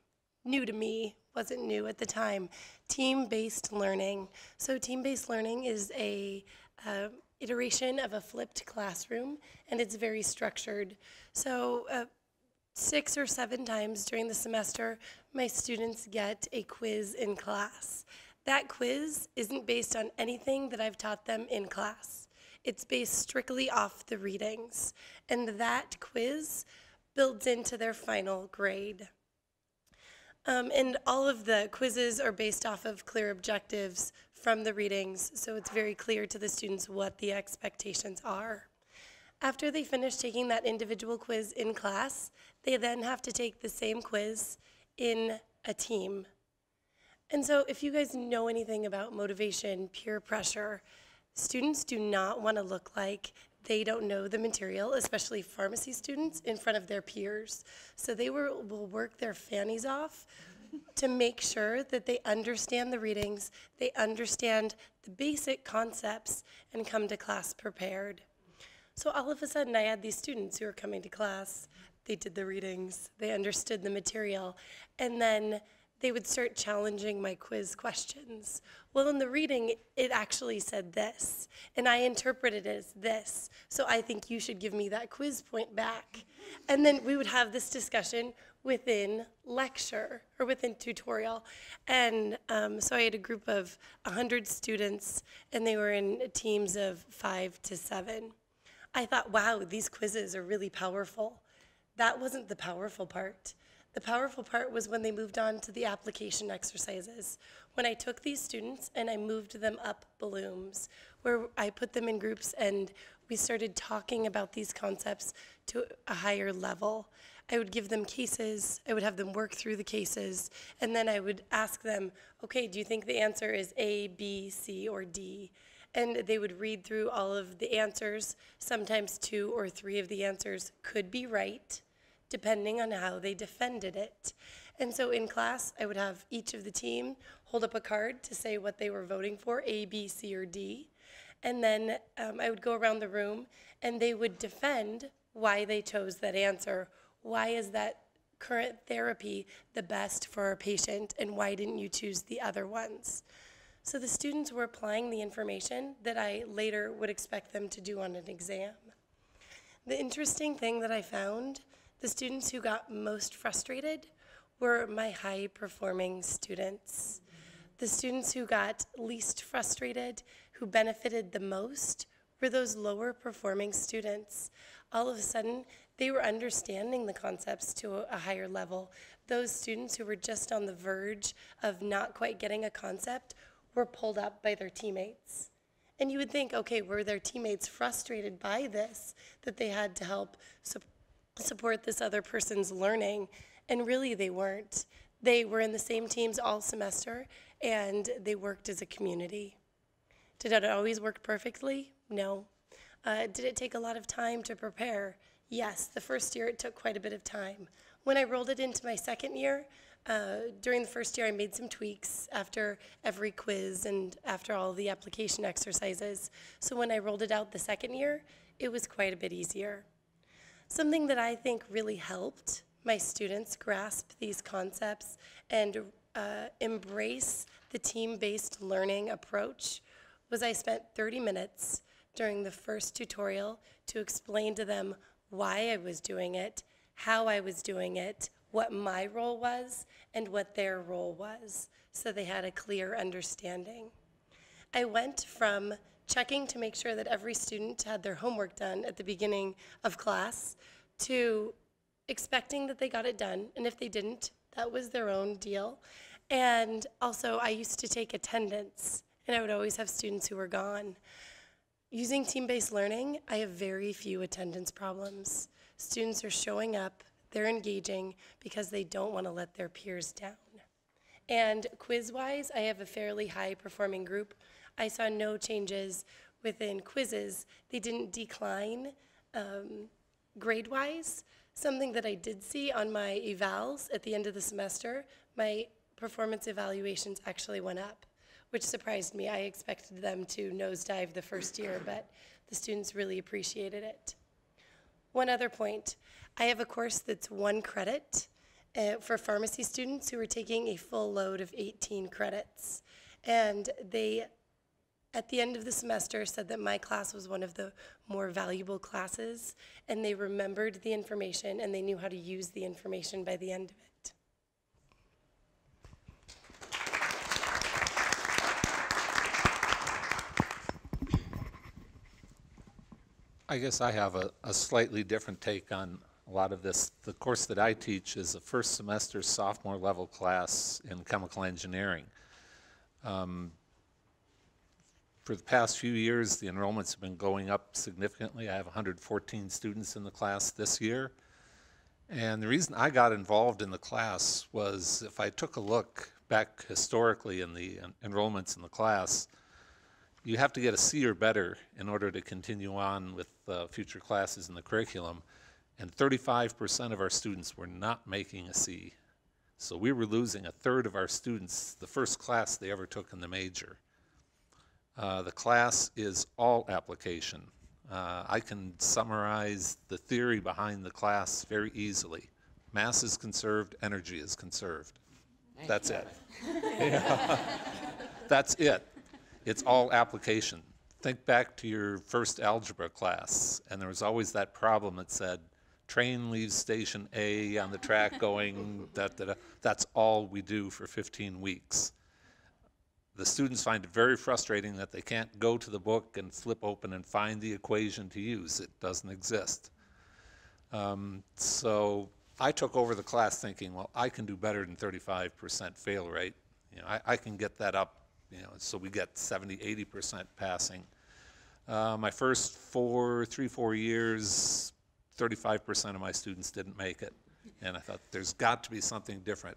new to me, wasn't new at the time, team-based learning. So team-based learning is a uh, iteration of a flipped classroom, and it's very structured. So uh, six or seven times during the semester, my students get a quiz in class. That quiz isn't based on anything that I've taught them in class. It's based strictly off the readings, and that quiz builds into their final grade. Um, and all of the quizzes are based off of clear objectives from the readings, so it's very clear to the students what the expectations are. After they finish taking that individual quiz in class, they then have to take the same quiz in a team. And so if you guys know anything about motivation, peer pressure, Students do not want to look like they don't know the material, especially pharmacy students, in front of their peers. So they will, will work their fannies off to make sure that they understand the readings, they understand the basic concepts, and come to class prepared. So all of a sudden, I had these students who were coming to class. They did the readings, they understood the material, and then they would start challenging my quiz questions. Well, in the reading, it actually said this, and I interpreted it as this. So I think you should give me that quiz point back. And then we would have this discussion within lecture or within tutorial. And um, so I had a group of 100 students, and they were in teams of five to seven. I thought, wow, these quizzes are really powerful. That wasn't the powerful part. The powerful part was when they moved on to the application exercises. When I took these students and I moved them up Bloom's, where I put them in groups and we started talking about these concepts to a higher level. I would give them cases, I would have them work through the cases, and then I would ask them, okay, do you think the answer is A, B, C, or D? And they would read through all of the answers. Sometimes two or three of the answers could be right depending on how they defended it. And so in class, I would have each of the team hold up a card to say what they were voting for, A, B, C, or D. And then um, I would go around the room and they would defend why they chose that answer. Why is that current therapy the best for a patient and why didn't you choose the other ones? So the students were applying the information that I later would expect them to do on an exam. The interesting thing that I found, the students who got most frustrated were my high performing students. The students who got least frustrated, who benefited the most, were those lower performing students. All of a sudden, they were understanding the concepts to a higher level. Those students who were just on the verge of not quite getting a concept were pulled up by their teammates. And you would think, okay, were their teammates frustrated by this, that they had to help su support this other person's learning? And really, they weren't. They were in the same teams all semester, and they worked as a community. Did it always work perfectly? No. Uh, did it take a lot of time to prepare? Yes, the first year it took quite a bit of time. When I rolled it into my second year, uh, during the first year, I made some tweaks after every quiz and after all the application exercises. So when I rolled it out the second year, it was quite a bit easier. Something that I think really helped my students grasp these concepts and uh, embrace the team-based learning approach was I spent 30 minutes during the first tutorial to explain to them why I was doing it, how I was doing it, what my role was and what their role was so they had a clear understanding. I went from checking to make sure that every student had their homework done at the beginning of class to expecting that they got it done, and if they didn't, that was their own deal. And also, I used to take attendance, and I would always have students who were gone. Using team-based learning, I have very few attendance problems. Students are showing up, they're engaging because they don't want to let their peers down. And quiz-wise, I have a fairly high-performing group. I saw no changes within quizzes. They didn't decline um, grade-wise. Something that I did see on my evals at the end of the semester, my performance evaluations actually went up, which surprised me. I expected them to nosedive the first year, but the students really appreciated it. One other point, I have a course that's one credit uh, for pharmacy students who are taking a full load of 18 credits. And they, at the end of the semester, said that my class was one of the more valuable classes, and they remembered the information and they knew how to use the information by the end of it. I guess I have a, a slightly different take on a lot of this. The course that I teach is a first semester sophomore level class in chemical engineering. Um, for the past few years, the enrollments have been going up significantly. I have 114 students in the class this year. And the reason I got involved in the class was if I took a look back historically in the enrollments in the class, you have to get a C or better in order to continue on with uh, future classes in the curriculum. And 35% of our students were not making a C. So we were losing a third of our students the first class they ever took in the major. Uh, the class is all application. Uh, I can summarize the theory behind the class very easily. Mass is conserved, energy is conserved. That's it. <laughs> That's it. It's all application. Think back to your first algebra class, and there was always that problem that said, train leaves station A on the track going, da, da, da. that's all we do for 15 weeks. The students find it very frustrating that they can't go to the book and flip open and find the equation to use. It doesn't exist. Um, so I took over the class thinking, well, I can do better than 35% fail rate. You know, I, I can get that up you know, so we get 70, 80% passing. Uh, my first four, three, four years, 35% of my students didn't make it. And I thought, there's got to be something different.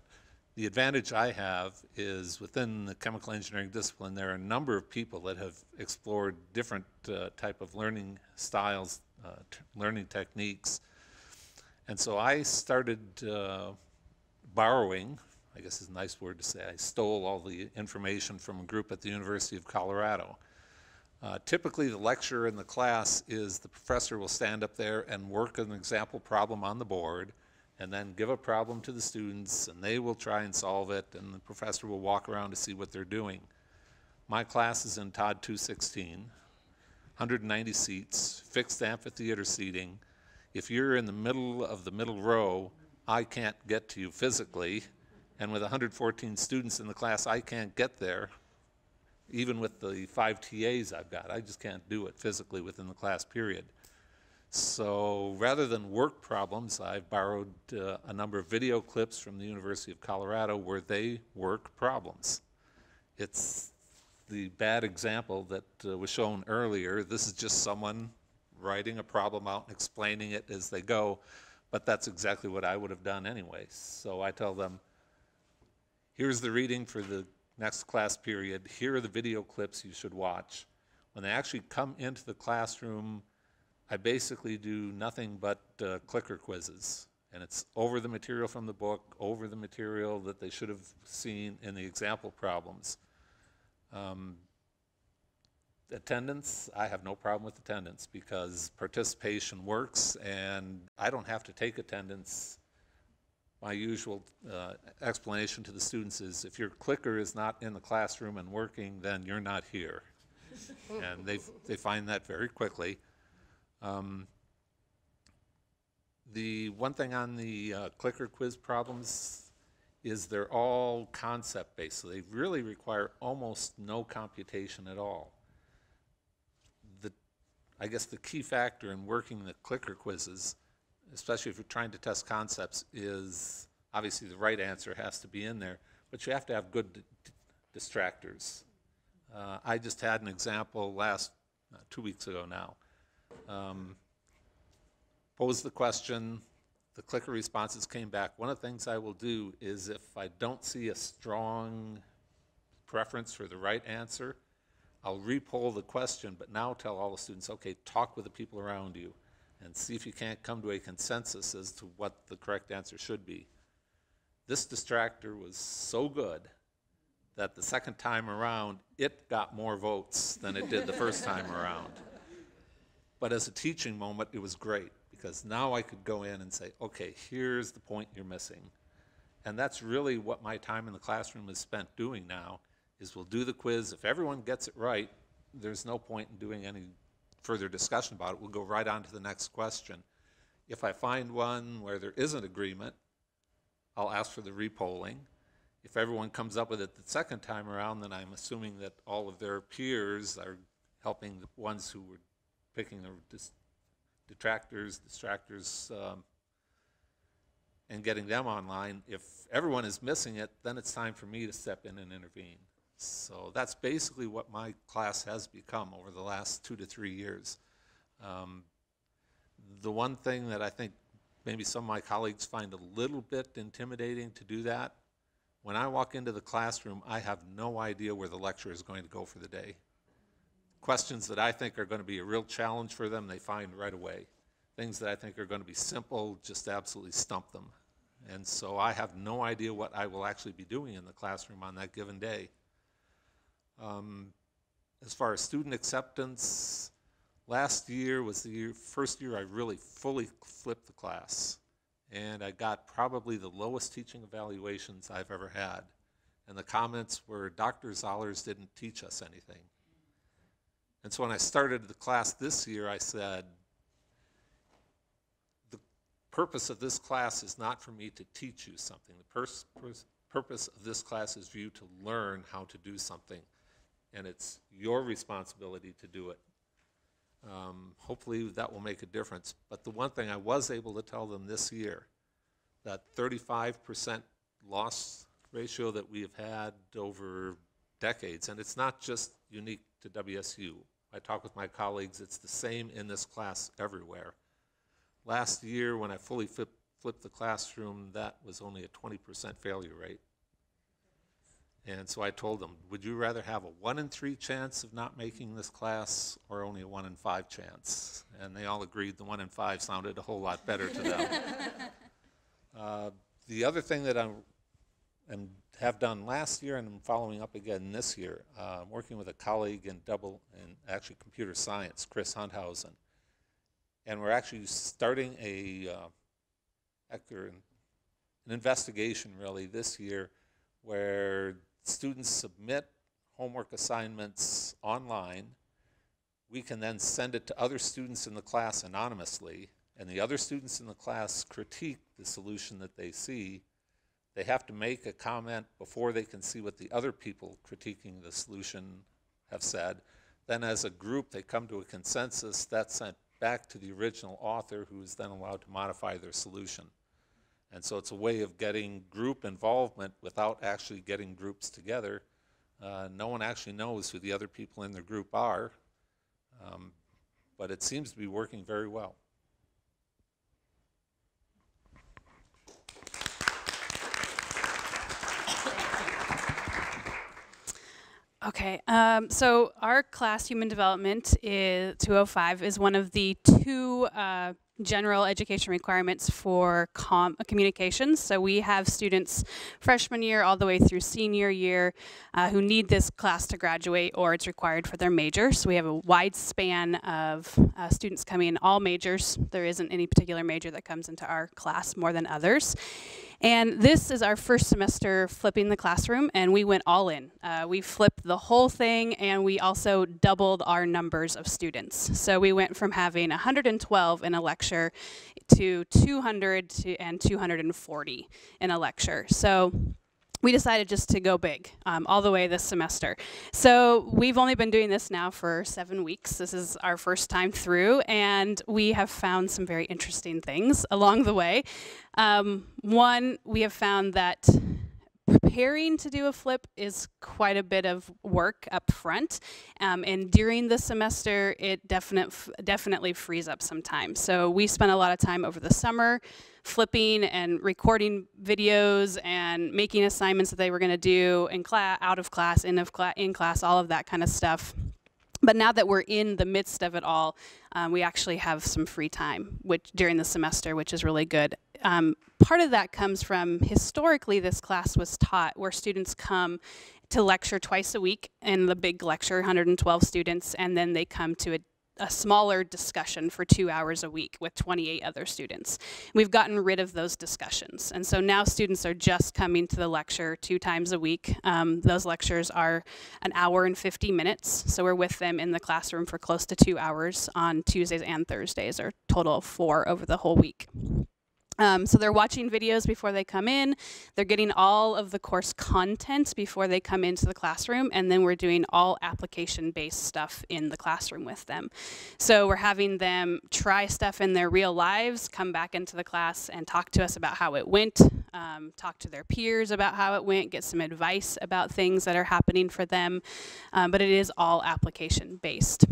The advantage I have is within the chemical engineering discipline, there are a number of people that have explored different uh, type of learning styles, uh, learning techniques. And so I started uh, borrowing, I guess is a nice word to say, I stole all the information from a group at the University of Colorado. Uh, typically, the lecture in the class is the professor will stand up there and work an example problem on the board, and then give a problem to the students, and they will try and solve it, and the professor will walk around to see what they're doing. My class is in Todd 216, 190 seats, fixed amphitheater seating. If you're in the middle of the middle row, I can't get to you physically, and with 114 students in the class, I can't get there, even with the five TAs I've got. I just can't do it physically within the class period. So rather than work problems, I've borrowed uh, a number of video clips from the University of Colorado where they work problems. It's the bad example that uh, was shown earlier. This is just someone writing a problem out and explaining it as they go, but that's exactly what I would have done anyway. So I tell them, here's the reading for the next class period. Here are the video clips you should watch. When they actually come into the classroom, I basically do nothing but uh, clicker quizzes. And it's over the material from the book, over the material that they should have seen in the example problems. Um, attendance, I have no problem with attendance because participation works and I don't have to take attendance. My usual uh, explanation to the students is if your clicker is not in the classroom and working, then you're not here. and they, they find that very quickly. Um, the one thing on the uh, clicker quiz problems is they're all concept based, so they really require almost no computation at all. The, I guess the key factor in working the clicker quizzes, especially if you're trying to test concepts, is obviously the right answer has to be in there, but you have to have good distractors. Uh, I just had an example last, uh, two weeks ago now, um, posed the question, the clicker responses came back. One of the things I will do is if I don't see a strong preference for the right answer, I'll repoll the question, but now tell all the students, okay, talk with the people around you and see if you can't come to a consensus as to what the correct answer should be. This distractor was so good that the second time around, it got more votes than it did the first time around. <laughs> But as a teaching moment, it was great because now I could go in and say, okay, here's the point you're missing. And that's really what my time in the classroom is spent doing now, is we'll do the quiz. If everyone gets it right, there's no point in doing any further discussion about it. We'll go right on to the next question. If I find one where there isn't agreement, I'll ask for the repolling. If everyone comes up with it the second time around, then I'm assuming that all of their peers are helping the ones who were picking the dis- detractors, distractors, um, and getting them online. If everyone is missing it, then it's time for me to step in and intervene. So that's basically what my class has become over the last two to three years. Um, the one thing that I think maybe some of my colleagues find a little bit intimidating to do that, when I walk into the classroom, I have no idea where the lecture is going to go for the day questions that I think are going to be a real challenge for them, they find right away. Things that I think are going to be simple, just absolutely stump them. And so I have no idea what I will actually be doing in the classroom on that given day. Um, as far as student acceptance, last year was the year, first year I really fully flipped the class. And I got probably the lowest teaching evaluations I've ever had. And the comments were, Dr. Zollars didn't teach us anything. And so when I started the class this year, I said, the purpose of this class is not for me to teach you something. The purpose of this class is for you to learn how to do something. And it's your responsibility to do it. Um, hopefully that will make a difference. But the one thing I was able to tell them this year, that 35% loss ratio that we have had over decades, and it's not just unique to WSU. I talk with my colleagues, it's the same in this class everywhere. Last year, when I fully flip, flipped the classroom, that was only a 20% failure rate. And so I told them, would you rather have a one in three chance of not making this class or only a one in five chance? And they all agreed the one in five sounded a whole lot better to them. <laughs> uh, the other thing that I'm and have done last year and I'm following up again this year, uh, I'm working with a colleague in double in actually computer science, Chris Hundhausen, and we're actually starting a uh, an investigation really this year where students submit homework assignments online. We can then send it to other students in the class anonymously, and the other students in the class critique the solution that they see. They have to make a comment before they can see what the other people critiquing the solution have said. Then as a group, they come to a consensus that's sent back to the original author who is then allowed to modify their solution. And so it's a way of getting group involvement without actually getting groups together. Uh, no one actually knows who the other people in their group are, um, but it seems to be working very well. Okay, um, so our class, Human Development is 205, is one of the two uh, general education requirements for com communications. So we have students freshman year all the way through senior year uh, who need this class to graduate or it's required for their major. So we have a wide span of uh, students coming in all majors. There isn't any particular major that comes into our class more than others. And this is our first semester flipping the classroom, and we went all in. Uh, we flipped the whole thing, and we also doubled our numbers of students. So we went from having 112 in a lecture to 200 to, and 240 in a lecture. So we decided just to go big um, all the way this semester. So we've only been doing this now for seven weeks. This is our first time through, and we have found some very interesting things along the way. Um, one, we have found that preparing to do a flip is quite a bit of work up front. Um, and during the semester, it definite, definitely frees up some time. So we spent a lot of time over the summer flipping and recording videos and making assignments that they were going to do in class, out of class, in, of cla in class, all of that kind of stuff. But now that we're in the midst of it all, um, we actually have some free time which, during the semester, which is really good. Um, part of that comes from historically this class was taught where students come to lecture twice a week in the big lecture, 112 students, and then they come to a a smaller discussion for two hours a week with 28 other students. We've gotten rid of those discussions. And so now students are just coming to the lecture two times a week. Um, those lectures are an hour and 50 minutes. So we're with them in the classroom for close to two hours on Tuesdays and Thursdays, or total of four over the whole week. Um, so they're watching videos before they come in. They're getting all of the course content before they come into the classroom, and then we're doing all application-based stuff in the classroom with them. So we're having them try stuff in their real lives, come back into the class and talk to us about how it went, um, talk to their peers about how it went, get some advice about things that are happening for them, um, but it is all application-based.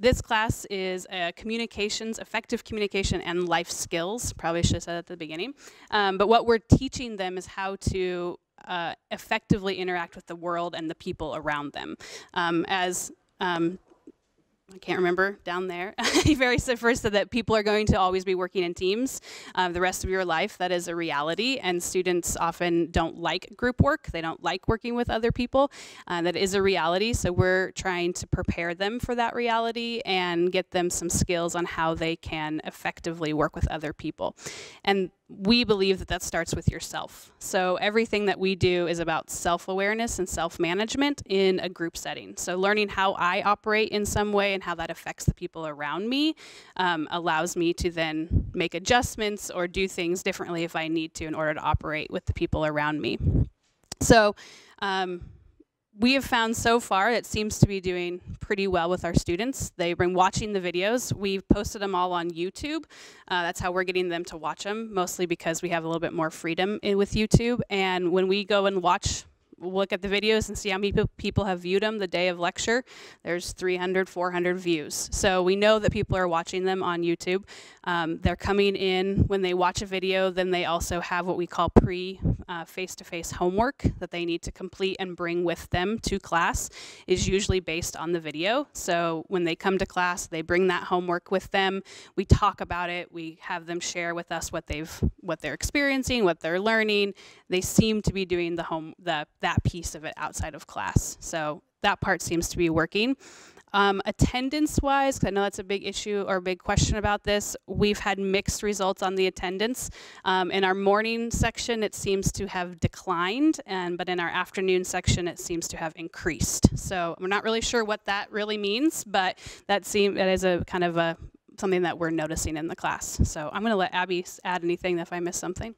This class is uh, communications, effective communication, and life skills. Probably should have said at the beginning. Um, but what we're teaching them is how to uh, effectively interact with the world and the people around them. Um, as um, I can't remember down there. he <laughs> very first said that people are going to always be working in teams uh, the rest of your life. That is a reality, and students often don't like group work. They don't like working with other people. Uh, that is a reality. So we're trying to prepare them for that reality and get them some skills on how they can effectively work with other people. And we believe that that starts with yourself. So everything that we do is about self-awareness and self-management in a group setting. So learning how I operate in some way and how that affects the people around me um, allows me to then make adjustments or do things differently if I need to in order to operate with the people around me. So um, we have found so far it seems to be doing pretty well with our students. They've been watching the videos. We've posted them all on YouTube. Uh, that's how we're getting them to watch them, mostly because we have a little bit more freedom in, with YouTube. And when we go and watch look at the videos and see how many people have viewed them the day of lecture. There's 300, 400 views. So we know that people are watching them on YouTube. Um, they're coming in when they watch a video, then they also have what we call pre uh, homework that they need to complete and bring with them to class is usually based on the video. So when they come to class, they bring that homework with them. We talk about it. We have them share with us what they've what they're experiencing, what they're learning. They seem to be doing the home the that piece of it outside of class. So that part seems to be working. Um, attendance wise, I know that's a big issue or a big question about this, we've had mixed results on the attendance. Um, in our morning section, it seems to have declined, and but in our afternoon section, it seems to have increased. So we're not really sure what that really means, but that seems that is a kind of a something that we're noticing in the class. So I'm going to let Abbie add anything if I miss something.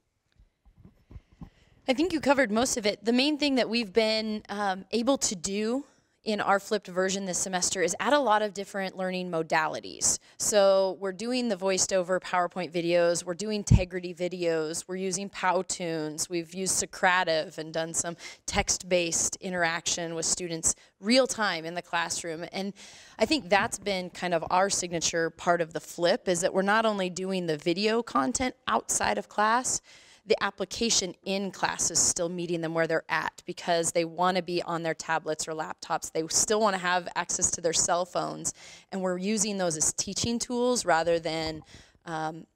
I think you covered most of it. The main thing that we've been um, able to do in our flipped version this semester is add a lot of different learning modalities. So we're doing the voiced over PowerPoint videos, we're doing Tegrity videos, we're using Powtoons, we've used Socrative and done some text-based interaction with students real time in the classroom. And I think that's been kind of our signature part of the flip is that we're not only doing the video content outside of class, the application in class is still meeting them where they're at because they want to be on their tablets or laptops. They still want to have access to their cell phones. And we're using those as teaching tools rather than um,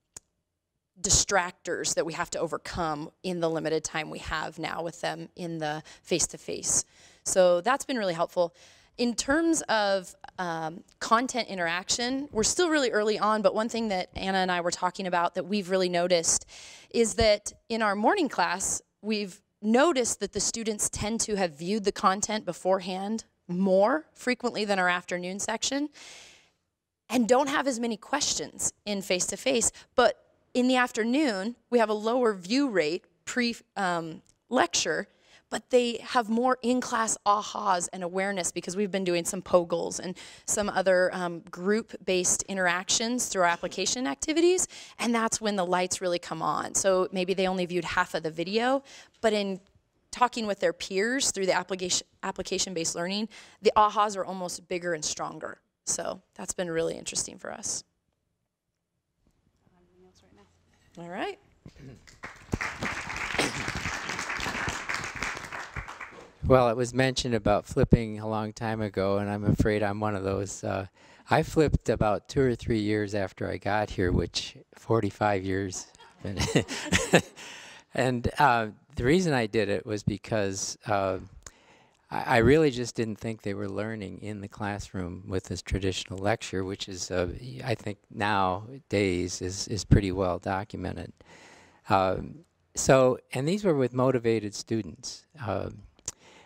distractors that we have to overcome in the limited time we have now with them in the face-to-face. -face. So that's been really helpful. In terms of um, content interaction, we're still really early on, but one thing that Anna and I were talking about that we've really noticed is that in our morning class, we've noticed that the students tend to have viewed the content beforehand more frequently than our afternoon section and don't have as many questions in face-to-face. but in the afternoon, we have a lower view rate pre-lecture um, but they have more in-class ahas and awareness because we've been doing some POGILs and some other um, group-based interactions through our application activities, and that's when the lights really come on. So maybe they only viewed half of the video, but in talking with their peers through the application application-based learning, the ahas are almost bigger and stronger. So that's been really interesting for us. All right. <clears throat> Well, it was mentioned about flipping a long time ago, and I'm afraid I'm one of those. Uh, I flipped about two or three years after I got here, which 45 years. <laughs> and uh, the reason I did it was because uh, I, I, really just didn't think they were learning in the classroom with this traditional lecture, which is, uh, I think nowadays is, is pretty well documented. Um, so, and these were with motivated students. Um,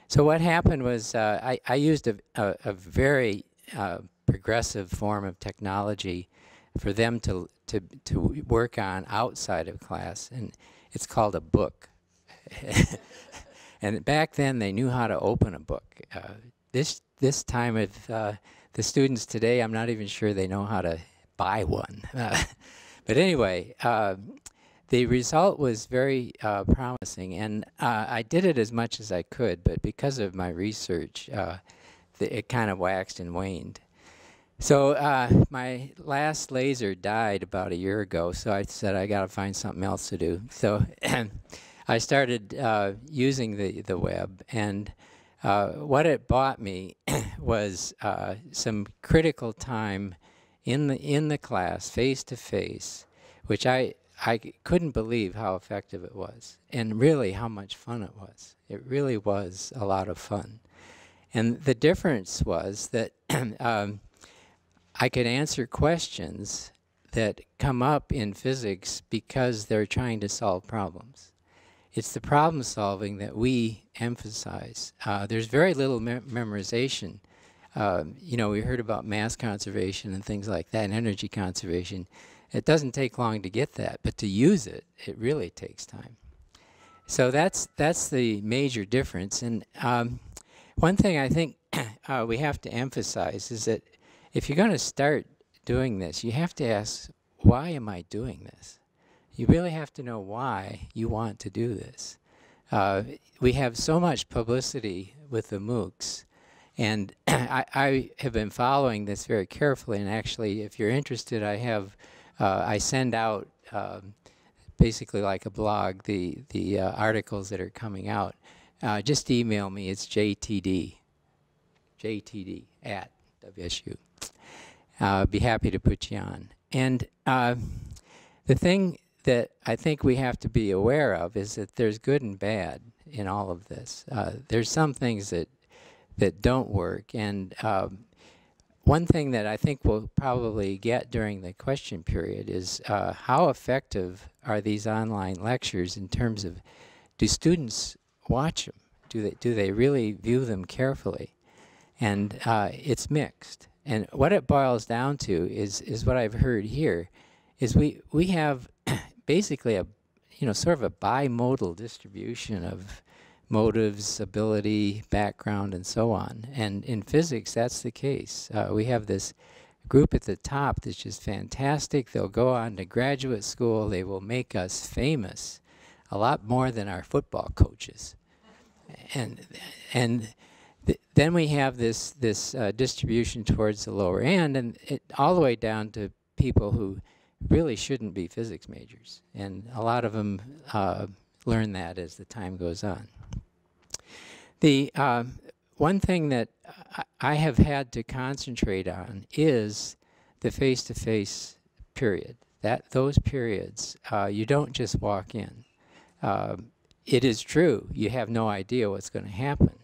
so what happened was uh, I, I, used a, a, a very uh, progressive form of technology for them to, to, to work on outside of class, and it's called a book. <laughs> and back then, they knew how to open a book. Uh, this, this time of uh, the students today, I'm not even sure they know how to buy one. <laughs> but anyway, uh, the result was very uh, promising, and uh, I did it as much as I could, but because of my research, uh, it kind of waxed and waned. So uh, my last laser died about a year ago, so I said I got to find something else to do. So <clears throat> I started uh, using the, the web, and uh, what it bought me <clears throat> was some critical time in the, in the class, face-to-face, -face, which I, I couldn't believe how effective it was and really how much fun it was. It really was a lot of fun. And the difference was that <clears throat> um, I could answer questions that come up in physics because they're trying to solve problems. It's the problem solving that we emphasize. Uh, there's very little me memorization. Uh, you know, we heard about mass conservation and things like that, and energy conservation. It doesn't take long to get that, but to use it, it really takes time. So that's that's the major difference. And um, one thing I think <clears throat> uh, we have to emphasize is that if you're going to start doing this, you have to ask, why am I doing this? You really have to know why you want to do this. Uh, we have so much publicity with the MOOCs, and <clears throat> I, I, have been following this very carefully. And actually, if you're interested, I have uh, I send out um, basically like a blog, the, the uh, articles that are coming out, uh, just email me. It's JTD, JTD at WSU. Uh, be happy to put you on. And uh, the thing that I think we have to be aware of is that there's good and bad in all of this. Uh, there's some things that that don't work, and um, one thing that I think we'll probably get during the question period is uh, how effective are these online lectures in terms of do students watch them? Do they do they really view them carefully? And uh, it's mixed. And what it boils down to is is what I've heard here, is we we have <clears throat> basically a you know sort of a bimodal distribution of motives, ability, background, and so on. And in physics, that's the case. Uh, we have this group at the top that's just fantastic. They'll go on to graduate school. They will make us famous, a lot more than our football coaches. And and th then we have this this uh, distribution towards the lower end, and it, all the way down to people who really shouldn't be physics majors. And a lot of them uh, learn that as the time goes on. The uh, one thing that I have had to concentrate on is the face-to-face -face period. That those periods, uh, you don't just walk in. Uh, it is true you have no idea what's going to happen,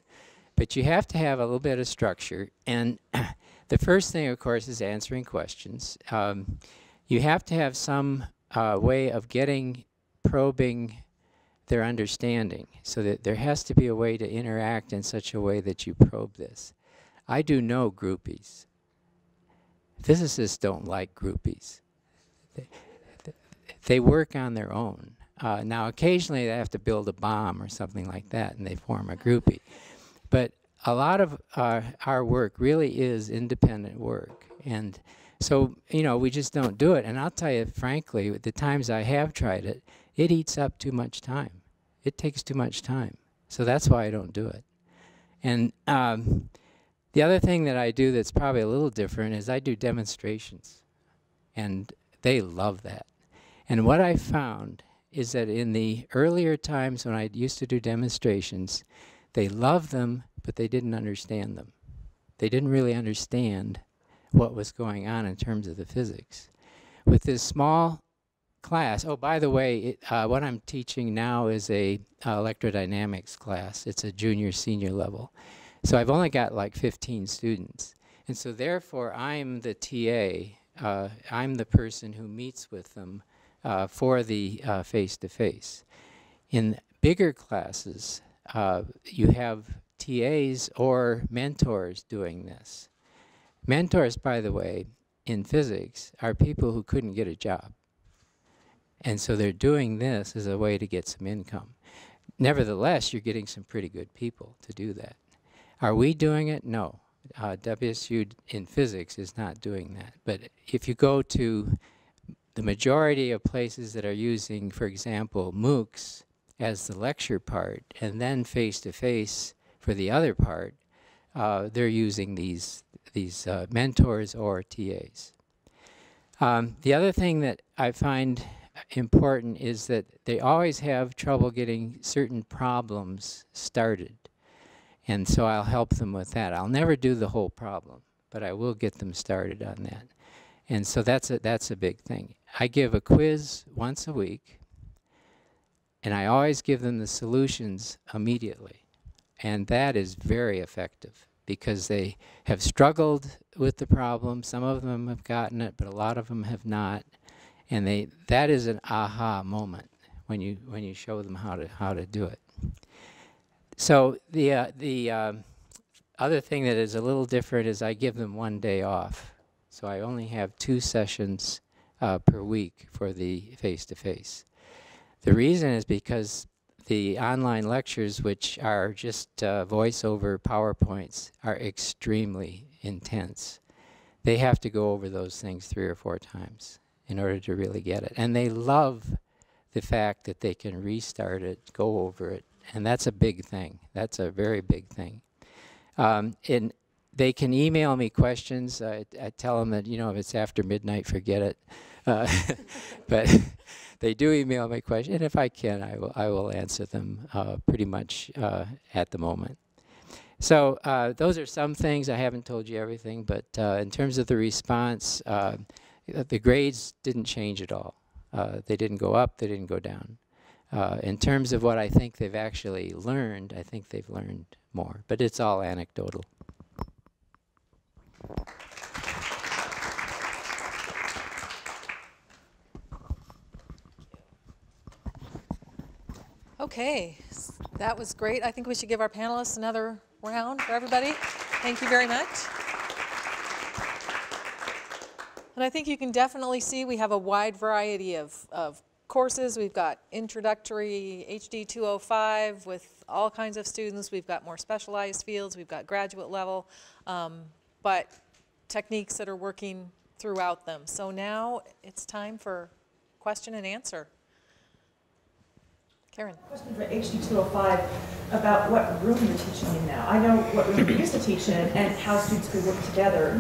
but you have to have a little bit of structure. And <clears throat> the first thing, of course, is answering questions. Um, you have to have some uh, way of getting probing their understanding so that there has to be a way to interact in such a way that you probe this. I do know groupies. Physicists don't like groupies. They, work on their own. Uh, now, occasionally they have to build a bomb or something like that, and they form a groupie. But a lot of uh, our work really is independent work. And so, you know, we just don't do it. And I'll tell you, frankly, the times I have tried it, it eats up too much time. It takes too much time. So that's why I don't do it. And um, the other thing that I do that's probably a little different is I do demonstrations. And they love that. And what I found is that in the earlier times when I used to do demonstrations, they loved them, but they didn't understand them. They didn't really understand what was going on in terms of the physics. With this small class, oh, by the way, it, uh, what I'm teaching now is a uh, electrodynamics class. It's a junior, senior level. So I've only got like 15 students. And so therefore, I'm the TA. Uh, I'm the person who meets with them uh, for the uh, face-to-face. -face. In bigger classes, uh, you have TAs or mentors doing this. Mentors, by the way, in physics are people who couldn't get a job. And so they're doing this as a way to get some income. Nevertheless, you're getting some pretty good people to do that. Are we doing it? No. Uh, WSU in physics is not doing that. But if you go to the majority of places that are using, for example, MOOCs as the lecture part and then face-to-face -face for the other part, uh, they're using these, these uh, mentors or TAs. Um, the other thing that I find important is that they always have trouble getting certain problems started. And so I'll help them with that. I'll never do the whole problem, but I will get them started on that. And so that's a, that's a big thing. I give a quiz once a week, and I always give them the solutions immediately. And that is very effective because they have struggled with the problem. Some of them have gotten it, but a lot of them have not. And they that is an aha moment when you when you show them how to how to do it. So the uh, the uh, other thing that is a little different is I give them one day off. So I only have two sessions uh, per week for the face-to-face. The reason is because the online lectures, which are just uh, voiceover PowerPoints, are extremely intense. They have to go over those things three or four times in order to really get it. And they love the fact that they can restart it, go over it, and that's a big thing. That's a very big thing. Um, and they can email me questions. I, I, tell them that, you know, if it's after midnight, forget it. Uh, <laughs> but <laughs> they do email me questions, and if I can, I will, I will answer them uh, pretty much uh, at the moment. So uh, those are some things. I haven't told you everything, but uh, in terms of the response, uh, the grades didn't change at all. Uh, they didn't go up, they didn't go down. Uh, in terms of what I think they've actually learned, I think they've learned more, but it's all anecdotal. Okay, that was great. I think we should give our panelists another round for everybody. Thank you very much. And I think you can definitely see we have a wide variety of, of courses. We've got introductory HD 205 with all kinds of students. We've got more specialized fields. We've got graduate level, um, but techniques that are working throughout them. So now it's time for question and answer. Karen. Question for HD 205 about what room you're teaching in now. I know what room you used to teach in and how students could work together.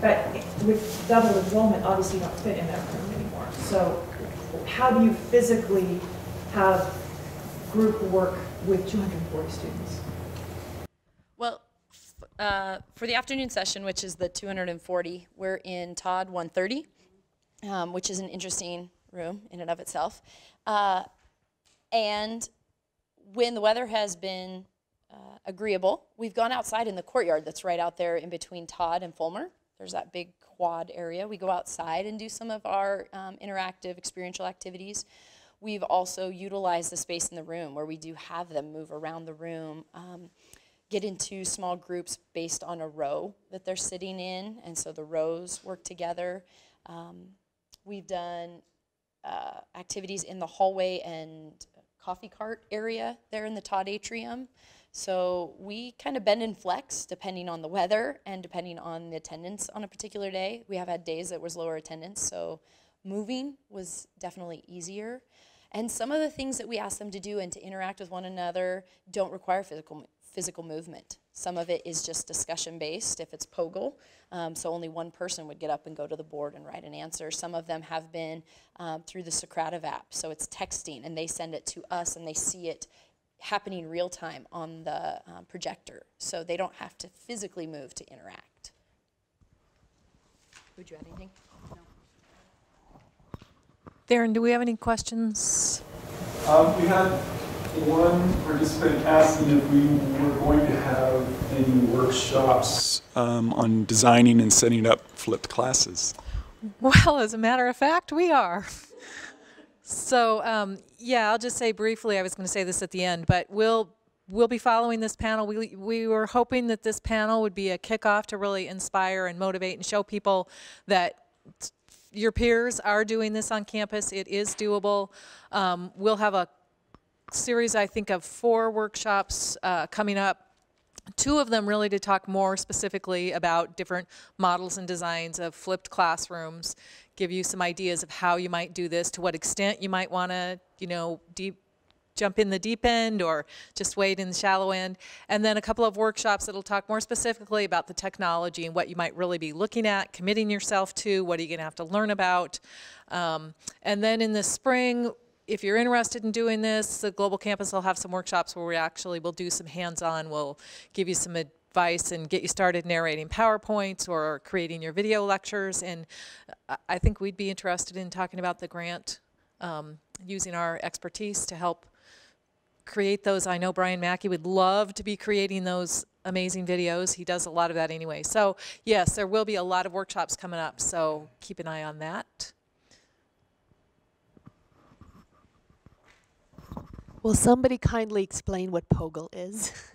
But with double enrollment, obviously you don't fit in that room anymore. So how do you physically have group work with 240 students? Well, uh, for the afternoon session, which is the 240, we're in Todd 130, um, which is an interesting room in and of itself. Uh, and when the weather has been uh, agreeable, we've gone outside in the courtyard that's right out there in between Todd and Fulmer. There's that big quad area. We go outside and do some of our um, interactive experiential activities. We've also utilized the space in the room where we do have them move around the room, um, get into small groups based on a row that they're sitting in, and so the rows work together. Um, we've done uh, activities in the hallway and coffee cart area there in the Todd Atrium. So we kind of bend and flex depending on the weather and depending on the attendance on a particular day. We have had days that was lower attendance, so moving was definitely easier. And some of the things that we ask them to do and to interact with one another don't require physical physical movement. Some of it is just discussion based if it's POGIL. Um, so only one person would get up and go to the board and write an answer. Some of them have been um, through the Socrative app. So it's texting and they send it to us and they see it happening real time on the um, projector. So they don't have to physically move to interact. Would you add anything? Darren, do we have any questions? Um, we had one participant asking if we were going to have any workshops um, on designing and setting up flipped classes. Well, as a matter of fact, we are. So, um, yeah, I'll just say briefly, I was going to say this at the end, but we'll we'll be following this panel. We, we were hoping that this panel would be a kickoff to really inspire and motivate and show people that your peers are doing this on campus. It is doable. Um, we'll have a series, I think, of four workshops uh, coming up. Two of them really to talk more specifically about different models and designs of flipped classrooms, give you some ideas of how you might do this, to what extent you might want to, you know, deep jump in the deep end or just wade in the shallow end. And then a couple of workshops that'll talk more specifically about the technology and what you might really be looking at, committing yourself to, what are you going to have to learn about. Um, and then in the spring, if you're interested in doing this, the Global Campus will have some workshops where we actually will do some hands-on. We'll give you some advice and get you started narrating PowerPoints or creating your video lectures. And I- I think we'd be interested in talking about the grant, um, using our expertise to help create those. I know Brian Mackey would love to be creating those amazing videos. He does a lot of that anyway. So yes, there will be a lot of workshops coming up. So keep an eye on that. Will somebody kindly explain what POGIL is? <laughs>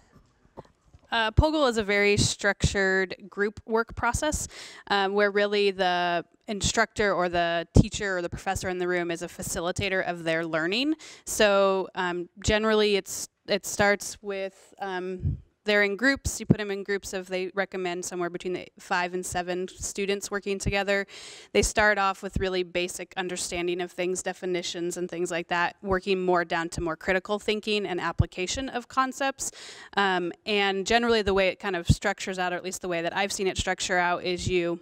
Uh, POGIL is a very structured group work process um, where really the instructor or the teacher or the professor in the room is a facilitator of their learning. So um, generally it's it starts with um, they're in groups. You put them in groups of they recommend somewhere between the five and seven students working together. They start off with really basic understanding of things, definitions and things like that, working more down to more critical thinking and application of concepts. Um, and generally, the way it kind of structures out, or at least the way that I've seen it structure out, is you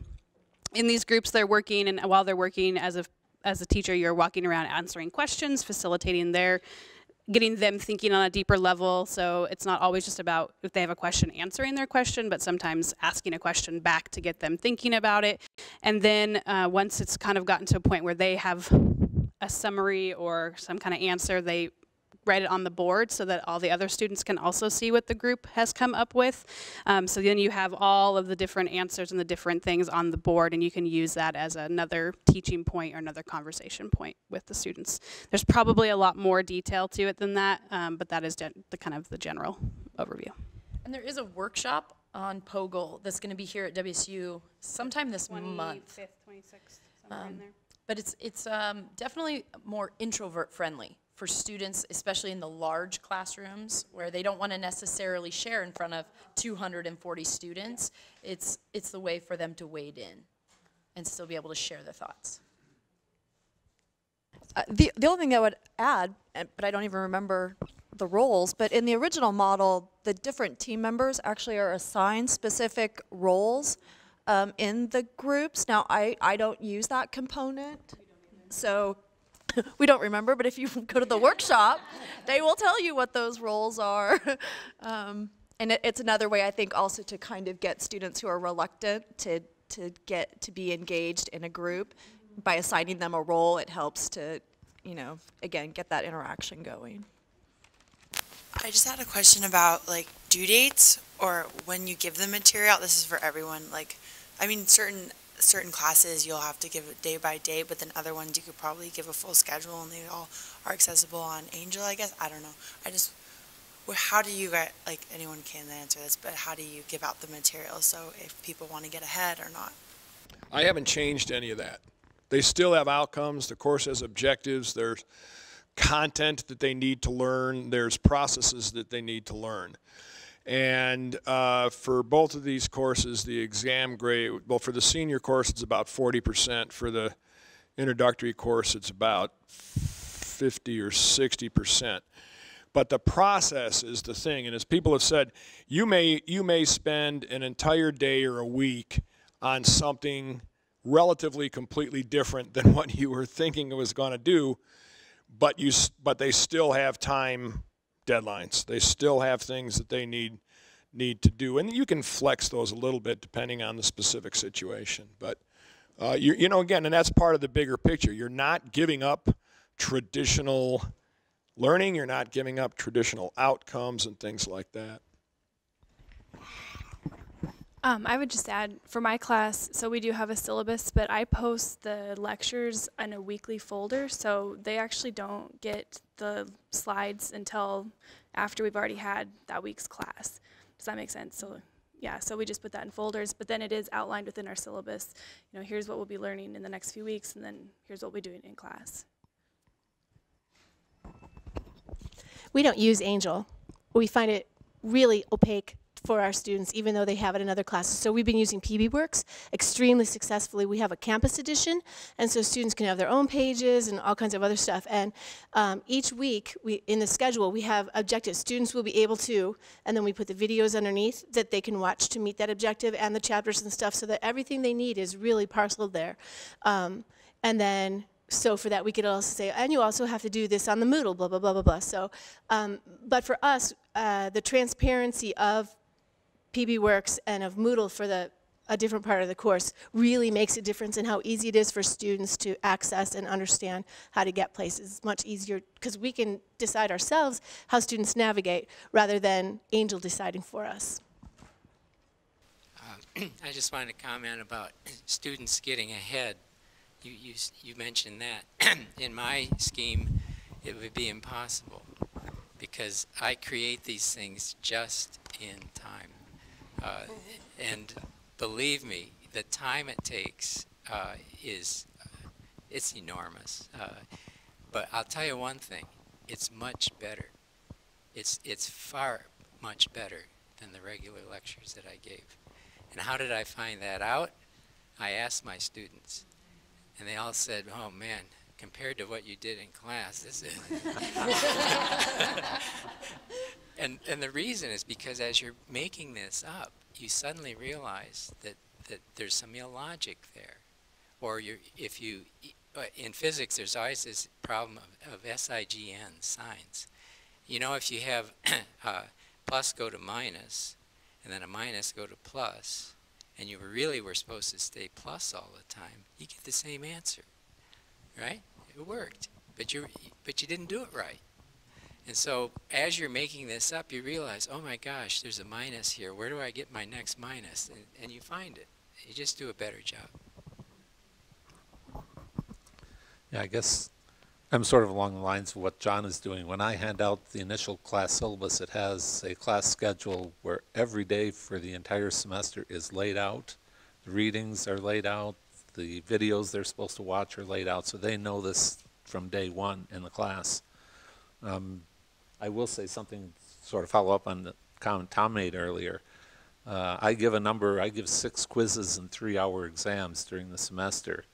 in these groups they're working, and while they're working as a as a teacher, you're walking around answering questions, facilitating their getting them thinking on a deeper level. So it's not always just about if they have a question, answering their question, but sometimes asking a question back to get them thinking about it. And then uh, once it's kind of gotten to a point where they have a summary or some kind of answer, they write it on the board so that all the other students can also see what the group has come up with. Um, so then you have all of the different answers and the different things on the board and you can use that as another teaching point or another conversation point with the students. There's probably a lot more detail to it than that, um, but that is the kind of the general overview. And there is a workshop on POGIL that's going to be here at WSU sometime this 25th, month. 26th, somewhere um, in there. But it's, it's um, definitely more introvert friendly for students, especially in the large classrooms where they don't want to necessarily share in front of 240 students. It's, it's the way for them to wade in and still be able to share their thoughts. Uh, the, the only thing I would add, but I don't even remember the roles, but in the original model, the different team members actually are assigned specific roles um, in the groups. Now, I, I don't use that component, so <laughs> we don't remember, but if you <laughs> go to the workshop, they will tell you what those roles are. <laughs> Um, and it, it's another way, I think, also to kind of get students who are reluctant to, to get to be engaged in a group. By assigning them a role, it helps to, you know, again, get that interaction going. I just had a question about like due dates or when you give the material. This is for everyone. Like, I mean, certain certain classes you'll have to give it day by day, but then other ones you could probably give a full schedule and they all are accessible on Angel, I guess. I don't know. I just, how do you get, like anyone can answer this, but how do you give out the material so if people want to get ahead or not? I haven't changed any of that. They still have outcomes. The course has objectives. There's content that they need to learn. There's processes that they need to learn. And uh, for both of these courses, the exam grade, well, for the senior course, it's about 40%. For the introductory course, it's about 50 or 60%. But the process is the thing. And as people have said, you may, you may spend an entire day or a week on something relatively completely different than <laughs> what you were thinking it was going to do, but, you, but they still have time deadlines. They still have things that they need need to do, and you can flex those a little bit depending on the specific situation. But uh, you, you know, again, and that's part of the bigger picture. You're not giving up traditional learning. You're not giving up traditional outcomes and things like that. Um, I would just add for my class, so we do have a syllabus, but I post the lectures in a weekly folder, so they actually don't get the slides until after we've already had that week's class. Does that make sense? So yeah, so we just put that in folders, but then it is outlined within our syllabus. You know, here's what we'll be learning in the next few weeks, and then here's what we'll be doing in class. We don't use Angel. We find it really opaque for our students, even though they have it in other classes. So we've been using PBWorks extremely successfully. We have a campus edition, and so students can have their own pages and all kinds of other stuff. And um, each week, we, in the schedule, we have objectives. Students will be able to, and then we put the videos underneath that they can watch to meet that objective and the chapters and stuff so that everything they need is really parceled there. Um, and then so for that, we could also say, and you also have to do this on the Moodle, blah, blah, blah, blah, blah. So, um, but for us, uh, the transparency of PBWorks and of Moodle for the a different part of the course really makes a difference in how easy it is for students to access and understand how to get places. It's much easier because we can decide ourselves how students navigate rather than Angel deciding for us. Uh, <clears throat> I just wanted to comment about students getting ahead. You, you, you mentioned that. <clears throat> in my scheme, it would be impossible because I create these things just in time. Uh, and believe me, the time it takes uh, is it's enormous. Uh, but I'll tell you one thing: it's much better. It's it's far much better than the regular lectures that I gave. And how did I find that out? I asked my students, and they all said, "Oh man, compared to what you did in class, this is." <laughs> and and the reason is because as you're making this up, you suddenly realize that that there's some illogic there, or you if you in physics, there's always this problem of, of SIGN, signs. You know, if you have <clears throat> uh, plus go to minus, and then a minus go to plus, and you really were supposed to stay plus all the time, you get the same answer, right? It worked, but you but you didn't do it right. And so as you're making this up, you realize, oh my gosh, there's a minus here. Where do I get my next minus? And, and you find it. You just do a better job. Yeah, I guess I'm sort of along the lines of what John is doing. When I hand out the initial class syllabus, it has a class schedule where every day for the entire semester is laid out. The readings are laid out. The videos they're supposed to watch are laid out, so they know this from day one in the class. Um, I will say something, sort of follow up on the comment Tom made earlier. Uh, I give a number, I give six quizzes and three hour exams during the semester.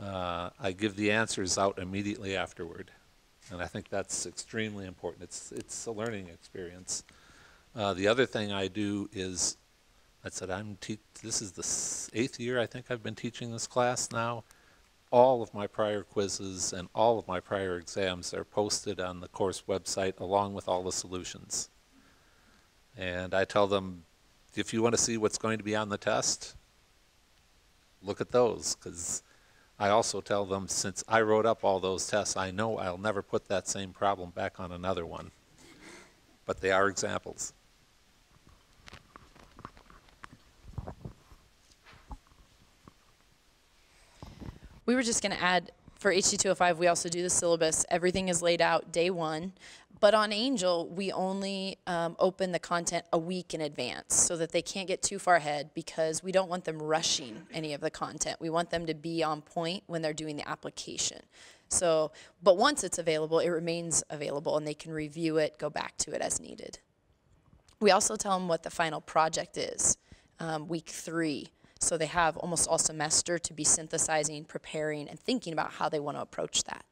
Uh, I give the answers out immediately afterward. And I think that's extremely important. It's, it's a learning experience. Uh, the other thing I do is, I said I'm this is the eighth year I think I've been teaching this class now all of my prior quizzes and all of my prior exams are posted on the course website along with all the solutions. And I tell them, if you want to see what's going to be on the test, look at those. Because I also tell them, since I wrote up all those tests, I know I'll never put that same problem back on another one. But they are examples. We were just going to add for HD205, we also do the syllabus. Everything is laid out day one. But on Angel, we only um, open the content a week in advance so that they can't get too far ahead because we don't want them rushing any of the content. We want them to be on point when they're doing the application. So, but once it's available, it remains available and they can review it, go back to it as needed. We also tell them what the final project is, um, week three. So they have almost all semester to be synthesizing, preparing, and thinking about how they want to approach that.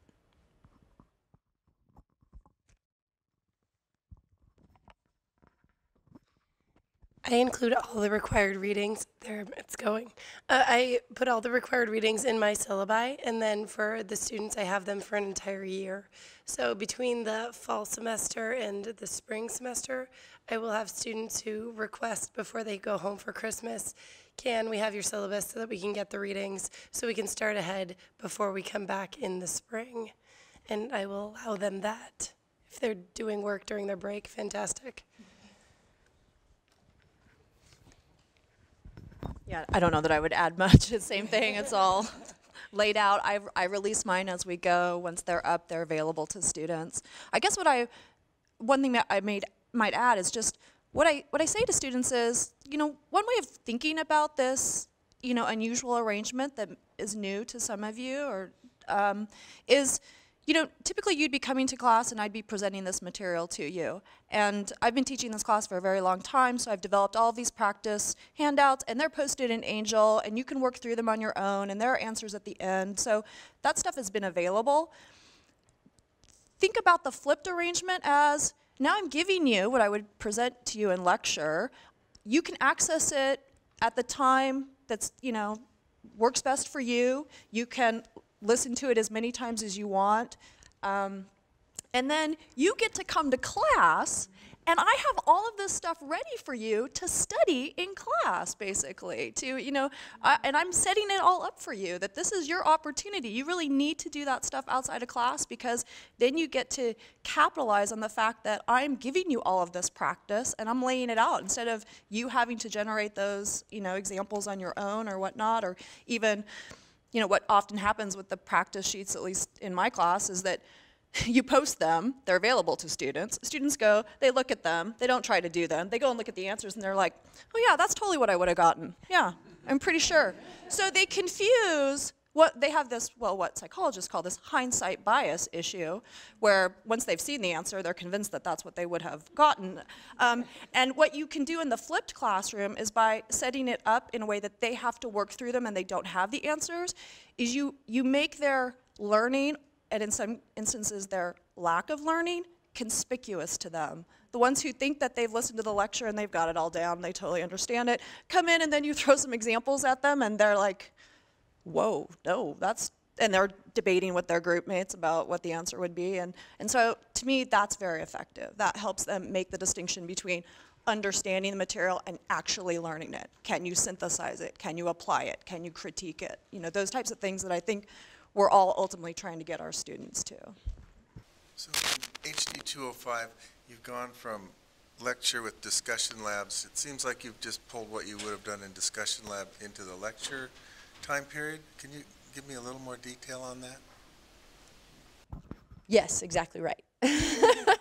I include all the required readings. There, it's going. Uh, I put all the required readings in my syllabi, and then for the students, I have them for an entire year. So between the fall semester and the spring semester, I will have students who request before they go home for Christmas can we have your syllabus so that we can get the readings so we can start ahead before we come back in the spring? And I will allow them that. If they're doing work during their break, fantastic. Yeah, I don't know that I would add much. <laughs> Same thing. It's all laid out. I, I release mine as we go. Once they're up, they're available to students. I guess what I, one thing that I made might add is just what I, what I say to students is, you know, one way of thinking about this, you know, unusual arrangement that is new to some of you or um, is, you know, typically you'd be coming to class and I'd be presenting this material to you. And I've been teaching this class for a very long time, so I've developed all these practice handouts and they're posted in Angel and you can work through them on your own and there are answers at the end. So that stuff has been available. Think about the flipped arrangement as now I'm giving you what I would present to you in lecture. You can access it at the time that's, you know, works best for you. You can listen to it as many times as you want. Um, and then you get to come to class and I have all of this stuff ready for you to study in class, basically. To you know, uh, and I'm setting it all up for you that this is your opportunity. You really need to do that stuff outside of class because then you get to capitalize on the fact that I'm giving you all of this practice and I'm laying it out instead of you having to generate those you know examples on your own or whatnot, or even you know what often happens with the practice sheets, at least in my class, is that <laughs> you post them, they're available to students. Students go, they look at them, they don't try to do them. They go and look at the answers and they're like, oh yeah, that's totally what I would have gotten. Yeah, I'm pretty sure. So they confuse what they have this, well, what psychologists call this hindsight bias issue, where once they've seen the answer, they're convinced that that's what they would have gotten. Um, and what you can do in the flipped classroom is by setting it up in a way that they have to work through them and they don't have the answers, is you, you make their learning and in some instances their lack of learning, conspicuous to them. The ones who think that they've listened to the lecture and they've got it all down, they totally understand it, come in and then you throw some examples at them and they're like, whoa, no, that's and they're debating with their group mates about what the answer would be. And, and so to me, that's very effective. That helps them make the distinction between understanding the material and actually learning it. Can you synthesize it? Can you apply it? Can you critique it? You know, those types of things that I think we're all ultimately trying to get our students to. So in HD 205, you've gone from lecture with discussion labs. It seems like you've just pulled what you would have done in discussion lab into the lecture time period. Can you give me a little more detail on that? Yes, exactly right. <laughs>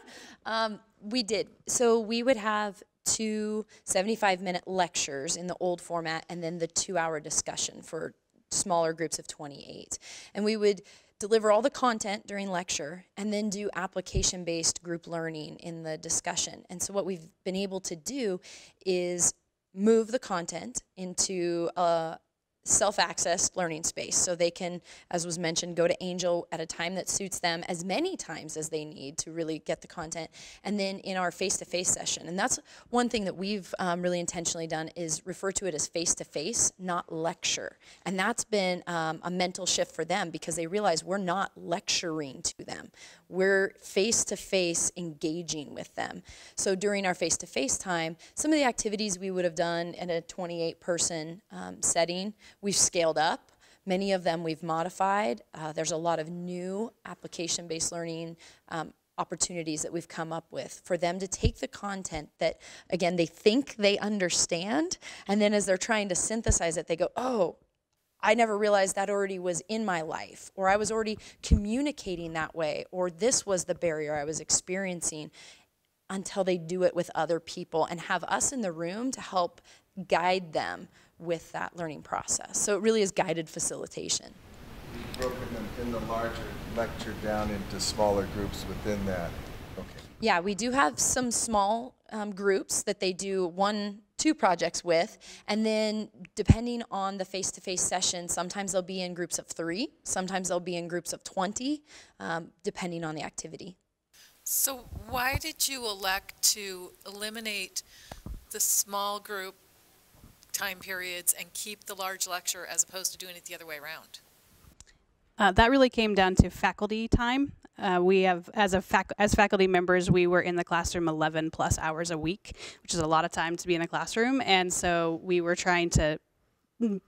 um, we did. So we would have two 75 minute lectures in the old format and then the two hour discussion for smaller groups of 28. And we would deliver all the content during lecture and then do application based group learning in the discussion. And so what we've been able to do is move the content into a, self-access learning space. So they can as was mentioned go to angel at a time that suits them as many times as they need to really get the content and then in our face-to-face session. And that's one thing that we've um, really intentionally done is refer to it as face-to-face not lecture. And that's been um, a mental shift for them because they realize we're not lecturing to them we're face-to-face engaging with them so during our face-to-face time some of the activities we would have done in a 28 person um, setting we've scaled up. Many of them we've modified. Uh, there's a lot of new application-based learning um, opportunities that we've come up with for them to take the content that, again, they think they understand, and then as they're trying to synthesize it, they go, oh, I never realized that already was in my life, or I was already communicating that way, or this was the barrier I was experiencing until they do it with other people and have us in the room to help guide them with that learning process. So it really is guided facilitation. We've broken them in the larger lecture down into smaller groups within that. Okay. Yeah, we do have some small um, groups that they do one, two projects with, and then depending on the face-to-face -face session, sometimes they'll be in groups of three, sometimes they'll be in groups of 20, um, depending on the activity. So why did you elect to eliminate the small group time periods and keep the large lecture as opposed to doing it the other way around? Uh, that really came down to faculty time. Uh, we have, as a fac as faculty members, we were in the classroom 11 plus hours a week, which is a lot of time to be in a classroom, and so we were trying to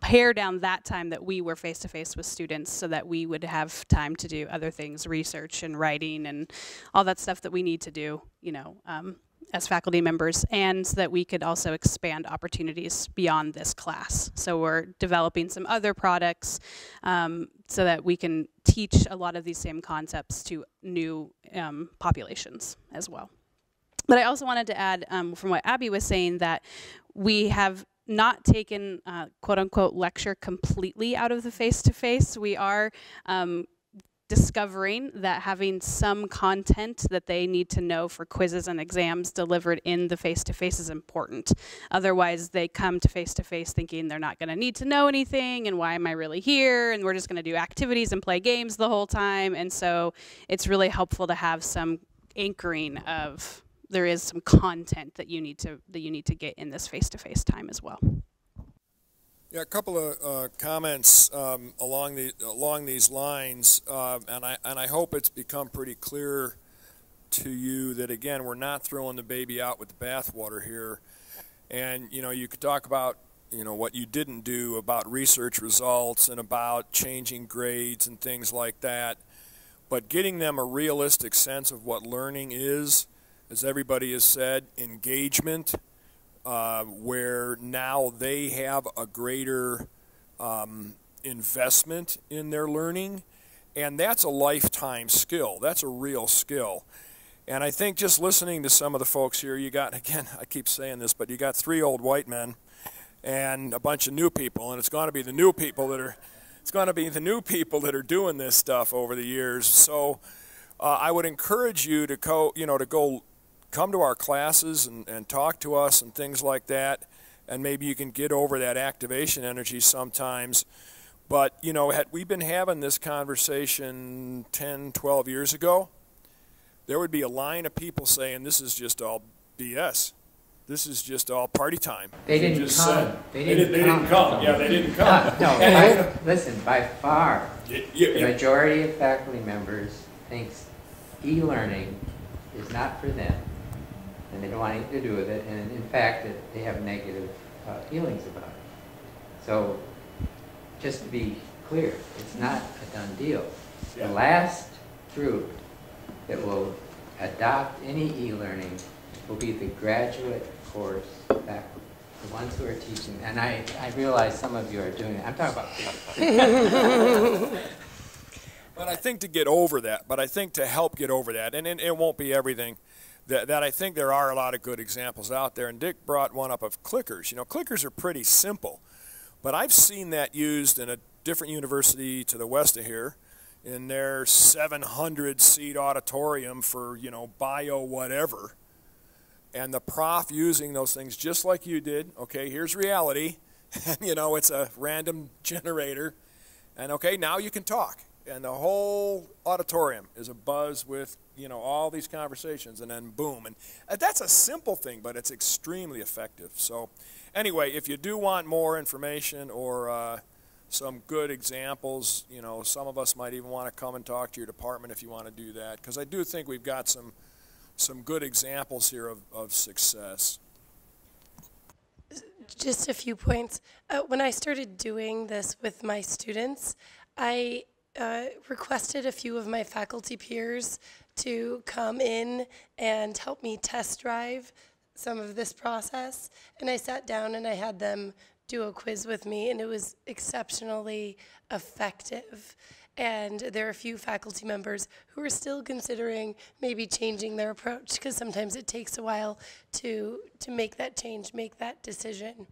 pare down that time that we were face to face with students so that we would have time to do other things, research and writing and all that stuff that we need to do, you know, um, as faculty members and so that we could also expand opportunities beyond this class. So we're developing some other products um, so that we can teach a lot of these same concepts to new um, populations as well. But I also wanted to add um, from what Abbie was saying that we have not taken uh, quote unquote lecture completely out of the face to face. We are um, discovering that having some content that they need to know for quizzes and exams delivered in the face-to-face is important. Otherwise, they come to face-to-face thinking they're not going to need to know anything and why am I really here and we're just going to do activities and play games the whole time. And so it's really helpful to have some anchoring of there is some content that you need to that you need to get in this face-to-face time as well. Yeah, a couple of uh, comments um, along the along these lines, uh, and I and I hope it's become pretty clear to you that again we're not throwing the baby out with the bathwater here, and you know you could talk about you know what you didn't do about research results and about changing grades and things like that, but getting them a realistic sense of what learning is, as everybody has said, engagement uh, where now they have a greater um, investment in their learning. And that's a lifetime skill. That's a real skill. And I think just listening to some of the folks here, you got, <laughs> again, I keep saying this, but you got three old white men and a bunch of new people. And it's going to be the new people that are, it's going to be the new people that are doing this stuff over the years. So uh, I would encourage you to go, you know, to go come to our classes and, and talk to us and things like that. And maybe you can get over that activation energy sometimes. But, you know, had we been having this conversation 10, 12 years ago, there would be a line of people saying this is just all BS. This is just all party time. They didn't just come. said. They They didn't didn't, they didn't come. come. Yeah, they didn't come. Uh, no, listen, by far, Y- y- the y- majority of faculty members thinks e-learning is not for them, and they don't want anything to do with it, and in fact, that they have negative uh, feelings about it. So, just to be clear, it's not a done deal. The last group that will adopt any e-learning will be the graduate course faculty, the ones who are teaching. And I, I realize some of you are doing it. I'm talking about. <laughs> But I think to get over that, but I think to help get over that, and it, it won't be everything, that, that I think there are a lot of good examples out there. And Dick brought one up of clickers. You know, clickers are pretty simple, but I've seen that used in a different university to the west of here in their 700 seat auditorium for, you know, bio whatever. And the prof using those things just like you did. Okay, here's reality. <laughs> And, you know, it's a random generator. And okay, now you can talk. And the whole auditorium is a buzz with, you know, all these conversations. And then boom. And uh, that's a simple thing, but it's extremely effective. So, anyway, if you do want more information or uh, some good examples, you know, some of us might even want to come and talk to your department if you want to do that. Because I do think we've got some, some good examples here of, of success. Just a few points. Uh, when I started doing this with my students, I uh, requested a few of my faculty peers to come in and help me test drive some of this process. And I sat down and I had them do a quiz with me, and it was exceptionally effective. And there are a few faculty members who are still considering maybe changing their approach because sometimes it takes a while to, to make that change, make that decision.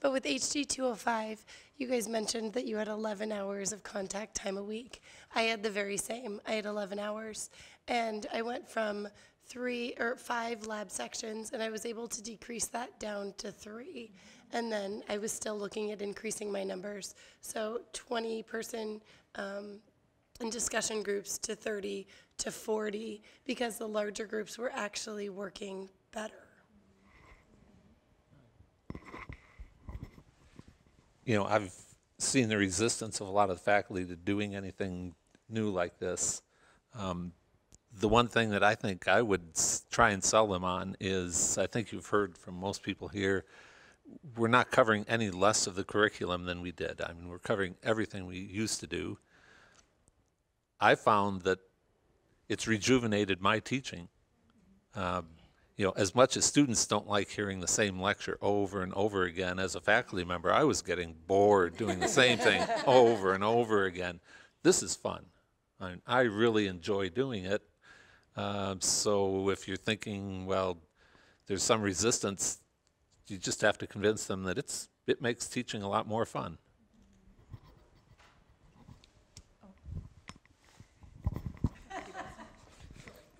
But with HD 205, you guys mentioned that you had 11 hours of contact time a week. I had the very same. I had 11 hours. And I went from three or five lab sections, and I was able to decrease that down to three. And then I was still looking at increasing my numbers. So 20 person um, in discussion groups to 30 to 40 because the larger groups were actually working better. You know, I've seen the resistance of a lot of the faculty to doing anything new like this. Um, the one thing that I think I would try and sell them on is I think you've heard from most people here, we're not covering any less of the curriculum than we did. I mean, we're covering everything we used to do. I found that it's rejuvenated my teaching. Um, you know, as much as students don't like hearing the same lecture over and over again, as a faculty member, I was getting bored doing the same thing <laughs> over and over again. This is fun. I, I really enjoy doing it. Um, so if you're thinking, well, there's some resistance, you just have to convince them that it's it makes teaching a lot more fun.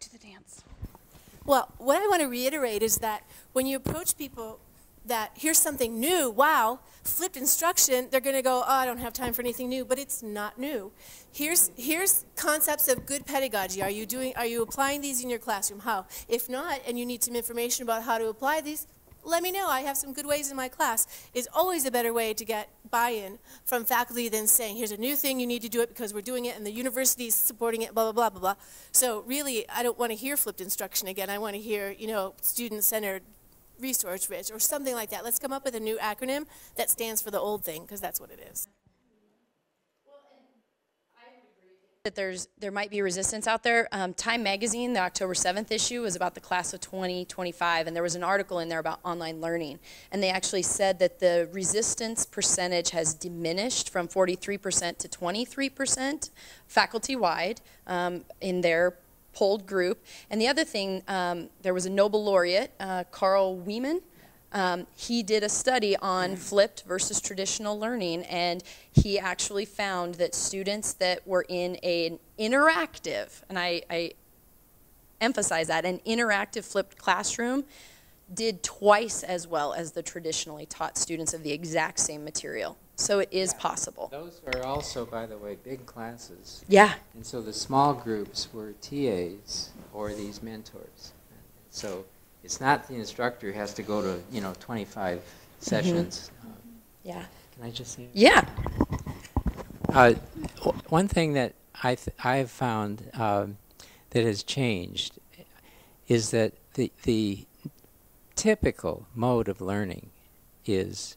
To the dance. Well, what I want to reiterate is that when you approach people that here's something new, wow, flipped instruction, they're going to go, oh, I don't have time for anything new, but it's not new. Here's here's concepts of good pedagogy. Are you doing are you applying these in your classroom? How? If not and you need some information about how to apply these, let me know. I have some good ways in my class. is always a better way to get buy-in from faculty than saying, here's a new thing, you need to do it because we're doing it and the university is supporting it, blah, blah, blah, blah, blah. So really, I don't want to hear flipped instruction again. I want to hear, you know, student-centered, resource-rich, or something like that. Let's come up with a new acronym that stands for the old thing, because that's what it is. That there's there might be resistance out there. Um, Time Magazine, the October 7th issue, was about the class of 2025, and there was an article in there about online learning. And they actually said that the resistance percentage has diminished from 43% to 23% faculty-wide um, in their polled group. And the other thing, um, there was a Nobel laureate, uh, Carl Wieman, um, he did a study on flipped versus traditional learning, and he actually found that students that were in an interactive, and I, I emphasize that, an interactive flipped classroom did twice as well as the traditionally taught students of the exact same material. So it is possible. Those are also, by the way, big classes. Yeah. And so the small groups were TAs or these mentors. So It's not the instructor who has to go to, you know, 25 sessions. Yeah. Can I just say? Yeah. Uh, one thing that I th- I've found um, that has changed is that the the typical mode of learning is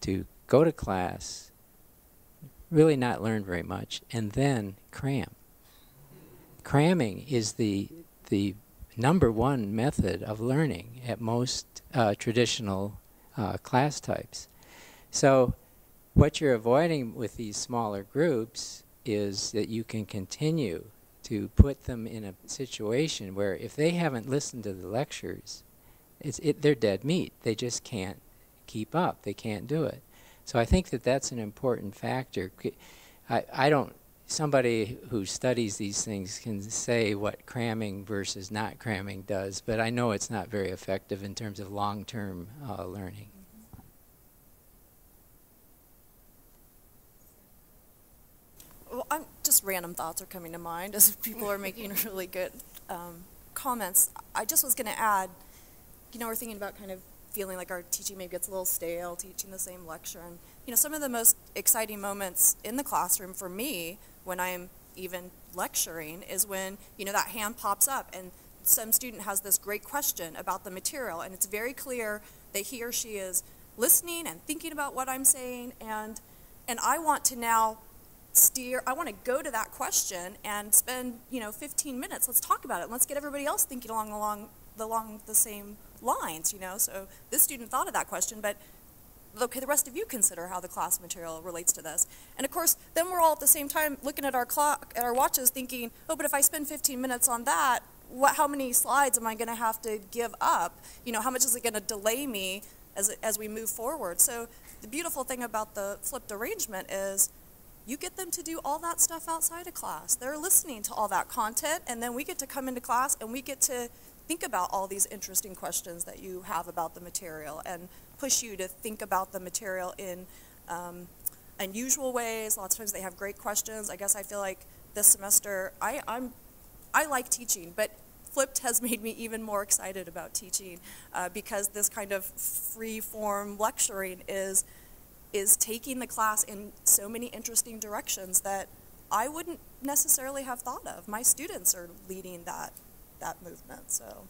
to go to class, really not learn very much, and then cram. Cramming is the the number one method of learning at most uh, traditional uh, class types. So what you're avoiding with these smaller groups is that you can continue to put them in a situation where if they haven't listened to the lectures, it's, it, they're dead meat. They just can't keep up. They can't do it. So I think that that's an important factor. I, I don't, somebody who studies these things can say what cramming versus not cramming does, but I know it's not very effective in terms of long-term uh, learning. Well, I'm just random thoughts are coming to mind as <laughs> people are making <laughs> really good um, comments. I just was going to add, you know, we're thinking about kind of feeling like our teaching maybe gets a little stale, teaching the same lecture, and you know, some of the most exciting moments in the classroom for me when I'm even lecturing is when you know that hand pops up and some student has this great question about the material, and it's very clear that he or she is listening and thinking about what I'm saying, and and I want to now steer i want to go to that question and spend you know 15 minutes let's talk about it let's get everybody else thinking along along the along the same lines you know? So this student thought of that question but okay the rest of you consider how the class material relates to this. And of course then we're all at the same time looking at our clock at our watches thinking oh but if i spend 15 minutes on that what how many slides am i going to have to give up? You know how much is it going to delay me as, as we move forward? So the beautiful thing about the flipped arrangement is you get them to do all that stuff outside of class. They're listening to all that content, and then we get to come into class and we get to think about all these interesting questions that you have about the material. And push you to think about the material in um, unusual ways. Lots of times they have great questions. I guess I feel like this semester I, I'm I like teaching, but flipped has <laughs> made me even more excited about teaching uh, because this kind of free form lecturing is is taking the class in so many interesting directions that I wouldn't necessarily have thought of. My students are leading that that movement, so.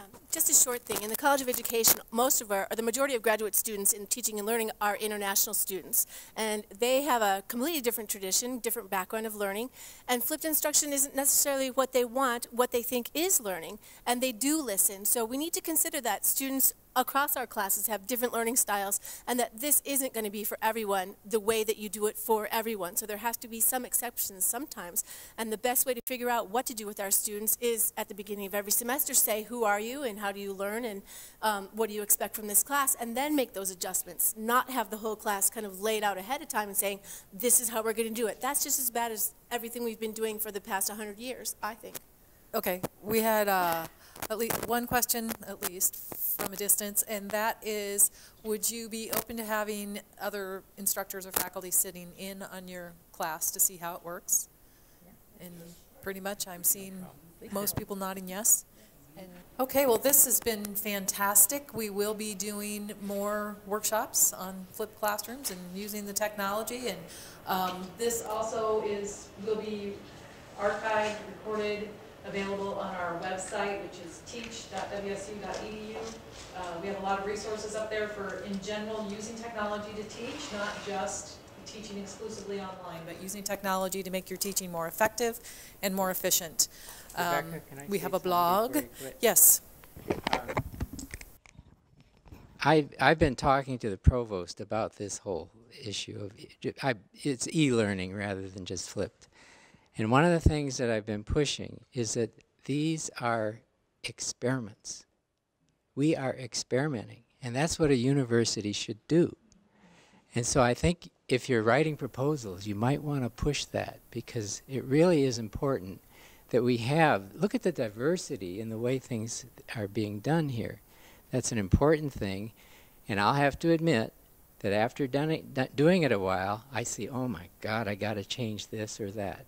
Um, Just a short thing. In the College of Education, most of our, or the majority of graduate students in teaching and learning are international students. And they have a completely different tradition, different background of learning. And flipped instruction isn't necessarily what they want, what they think is learning. And they do listen. So we need to consider that students across our classes have different learning styles and that this isn't going to be for everyone the way that you do it for everyone. So there has to be some exceptions sometimes. And the best way to figure out what to do with our students is at the beginning of every semester say, who are you and how do you learn and um, what do you expect from this class? And then make those adjustments. Not have the whole class kind of laid out ahead of time and saying, this is how we're going to do it. That's just as bad as everything we've been doing for the past 100 years, I think. Okay, we had uh, at least one question, at least, from a distance, and that is, would you be open to having other instructors or faculty sitting in on your class to see how it works? And pretty much, I'm seeing most people nodding yes. And Okay, well, this has been fantastic. We will be doing more workshops on flipped classrooms and using the technology, and um, This also is, will be archived, recorded, available on our website, which is teach.wsu.edu. Uh, We have a lot of resources up there for, in general, using technology to teach, not just teaching exclusively online. but using technology to make your teaching more effective and more efficient. Rebecca, Um, can I We have a blog. before you? Yes. I, I've been talking to the provost about this whole issue of e- I, it's e-learning rather than just flipped. And one of the things that I've been pushing is that these are experiments. We are experimenting, and that's what a university should do. And so I think if you're writing proposals, you might want to push that because it really is important that we have, look at the diversity in the way things are being done here. That's an important thing. And I'll have to admit that after it, doing it a while, I see, oh my God, I got to change this or that.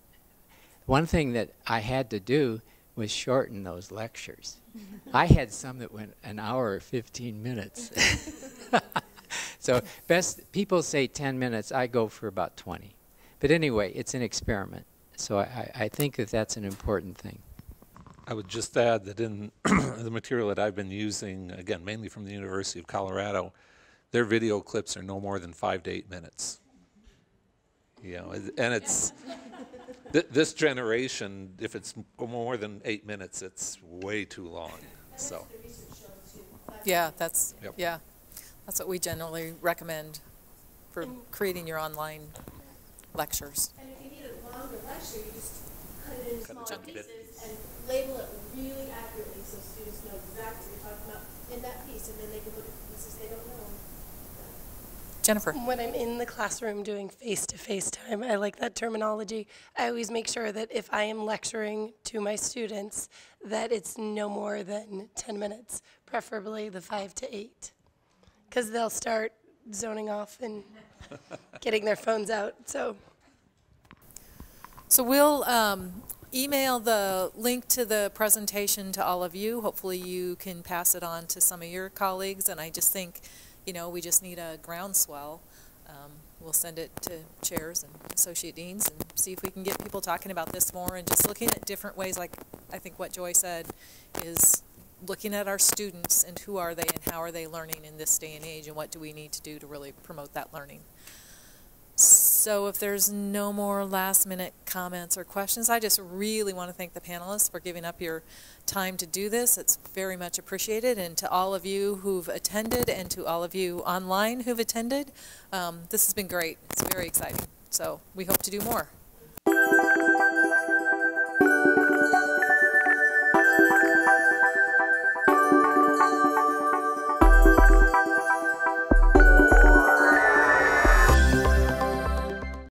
One thing that I had to do was shorten those lectures. <laughs> I had some that went an hour or 15 minutes. <laughs> so best people say 10 minutes. I go for about 20. But anyway, it's an experiment. So I, I think that that's an important thing. I would just add that in <clears throat> the material that I've been using, again, mainly from the University of Colorado, their video clips are no more than five to eight minutes. You know, and it's th this generation. If it's more than eight minutes, it's way too long. So. Yeah, that's Yep. yeah, that's what we generally recommend for creating your online lectures. And if you need a longer lecture, you just cut it into Cut it smaller down a bit. pieces and label it really accurately so students know exactly what you're talking about in that piece, and then they can look at the pieces they don't know. Jennifer. When I'm in the classroom doing face-to-face time, I like that terminology. I always make sure that if I am lecturing to my students, that it's no more than 10 minutes, preferably the five to eight. Because they'll start zoning off and <laughs> getting their phones out, so. So we'll um, email the link to the presentation to all of you. Hopefully you can pass it on to some of your colleagues. And I just think, you know, we just need a groundswell. Um, we'll send it to chairs and associate deans and see if we can get people talking about this more and just looking at different ways, like I think what Joy said, is looking at our students and who are they and how are they learning in this day and age and what do we need to do to really promote that learning. So if there's no more last minute comments or questions, I just really want to thank the panelists for giving up your time to do this. It's very much appreciated. And to all of you who've attended and to all of you online who've attended, um, this has been great. It's very exciting. So we hope to do more.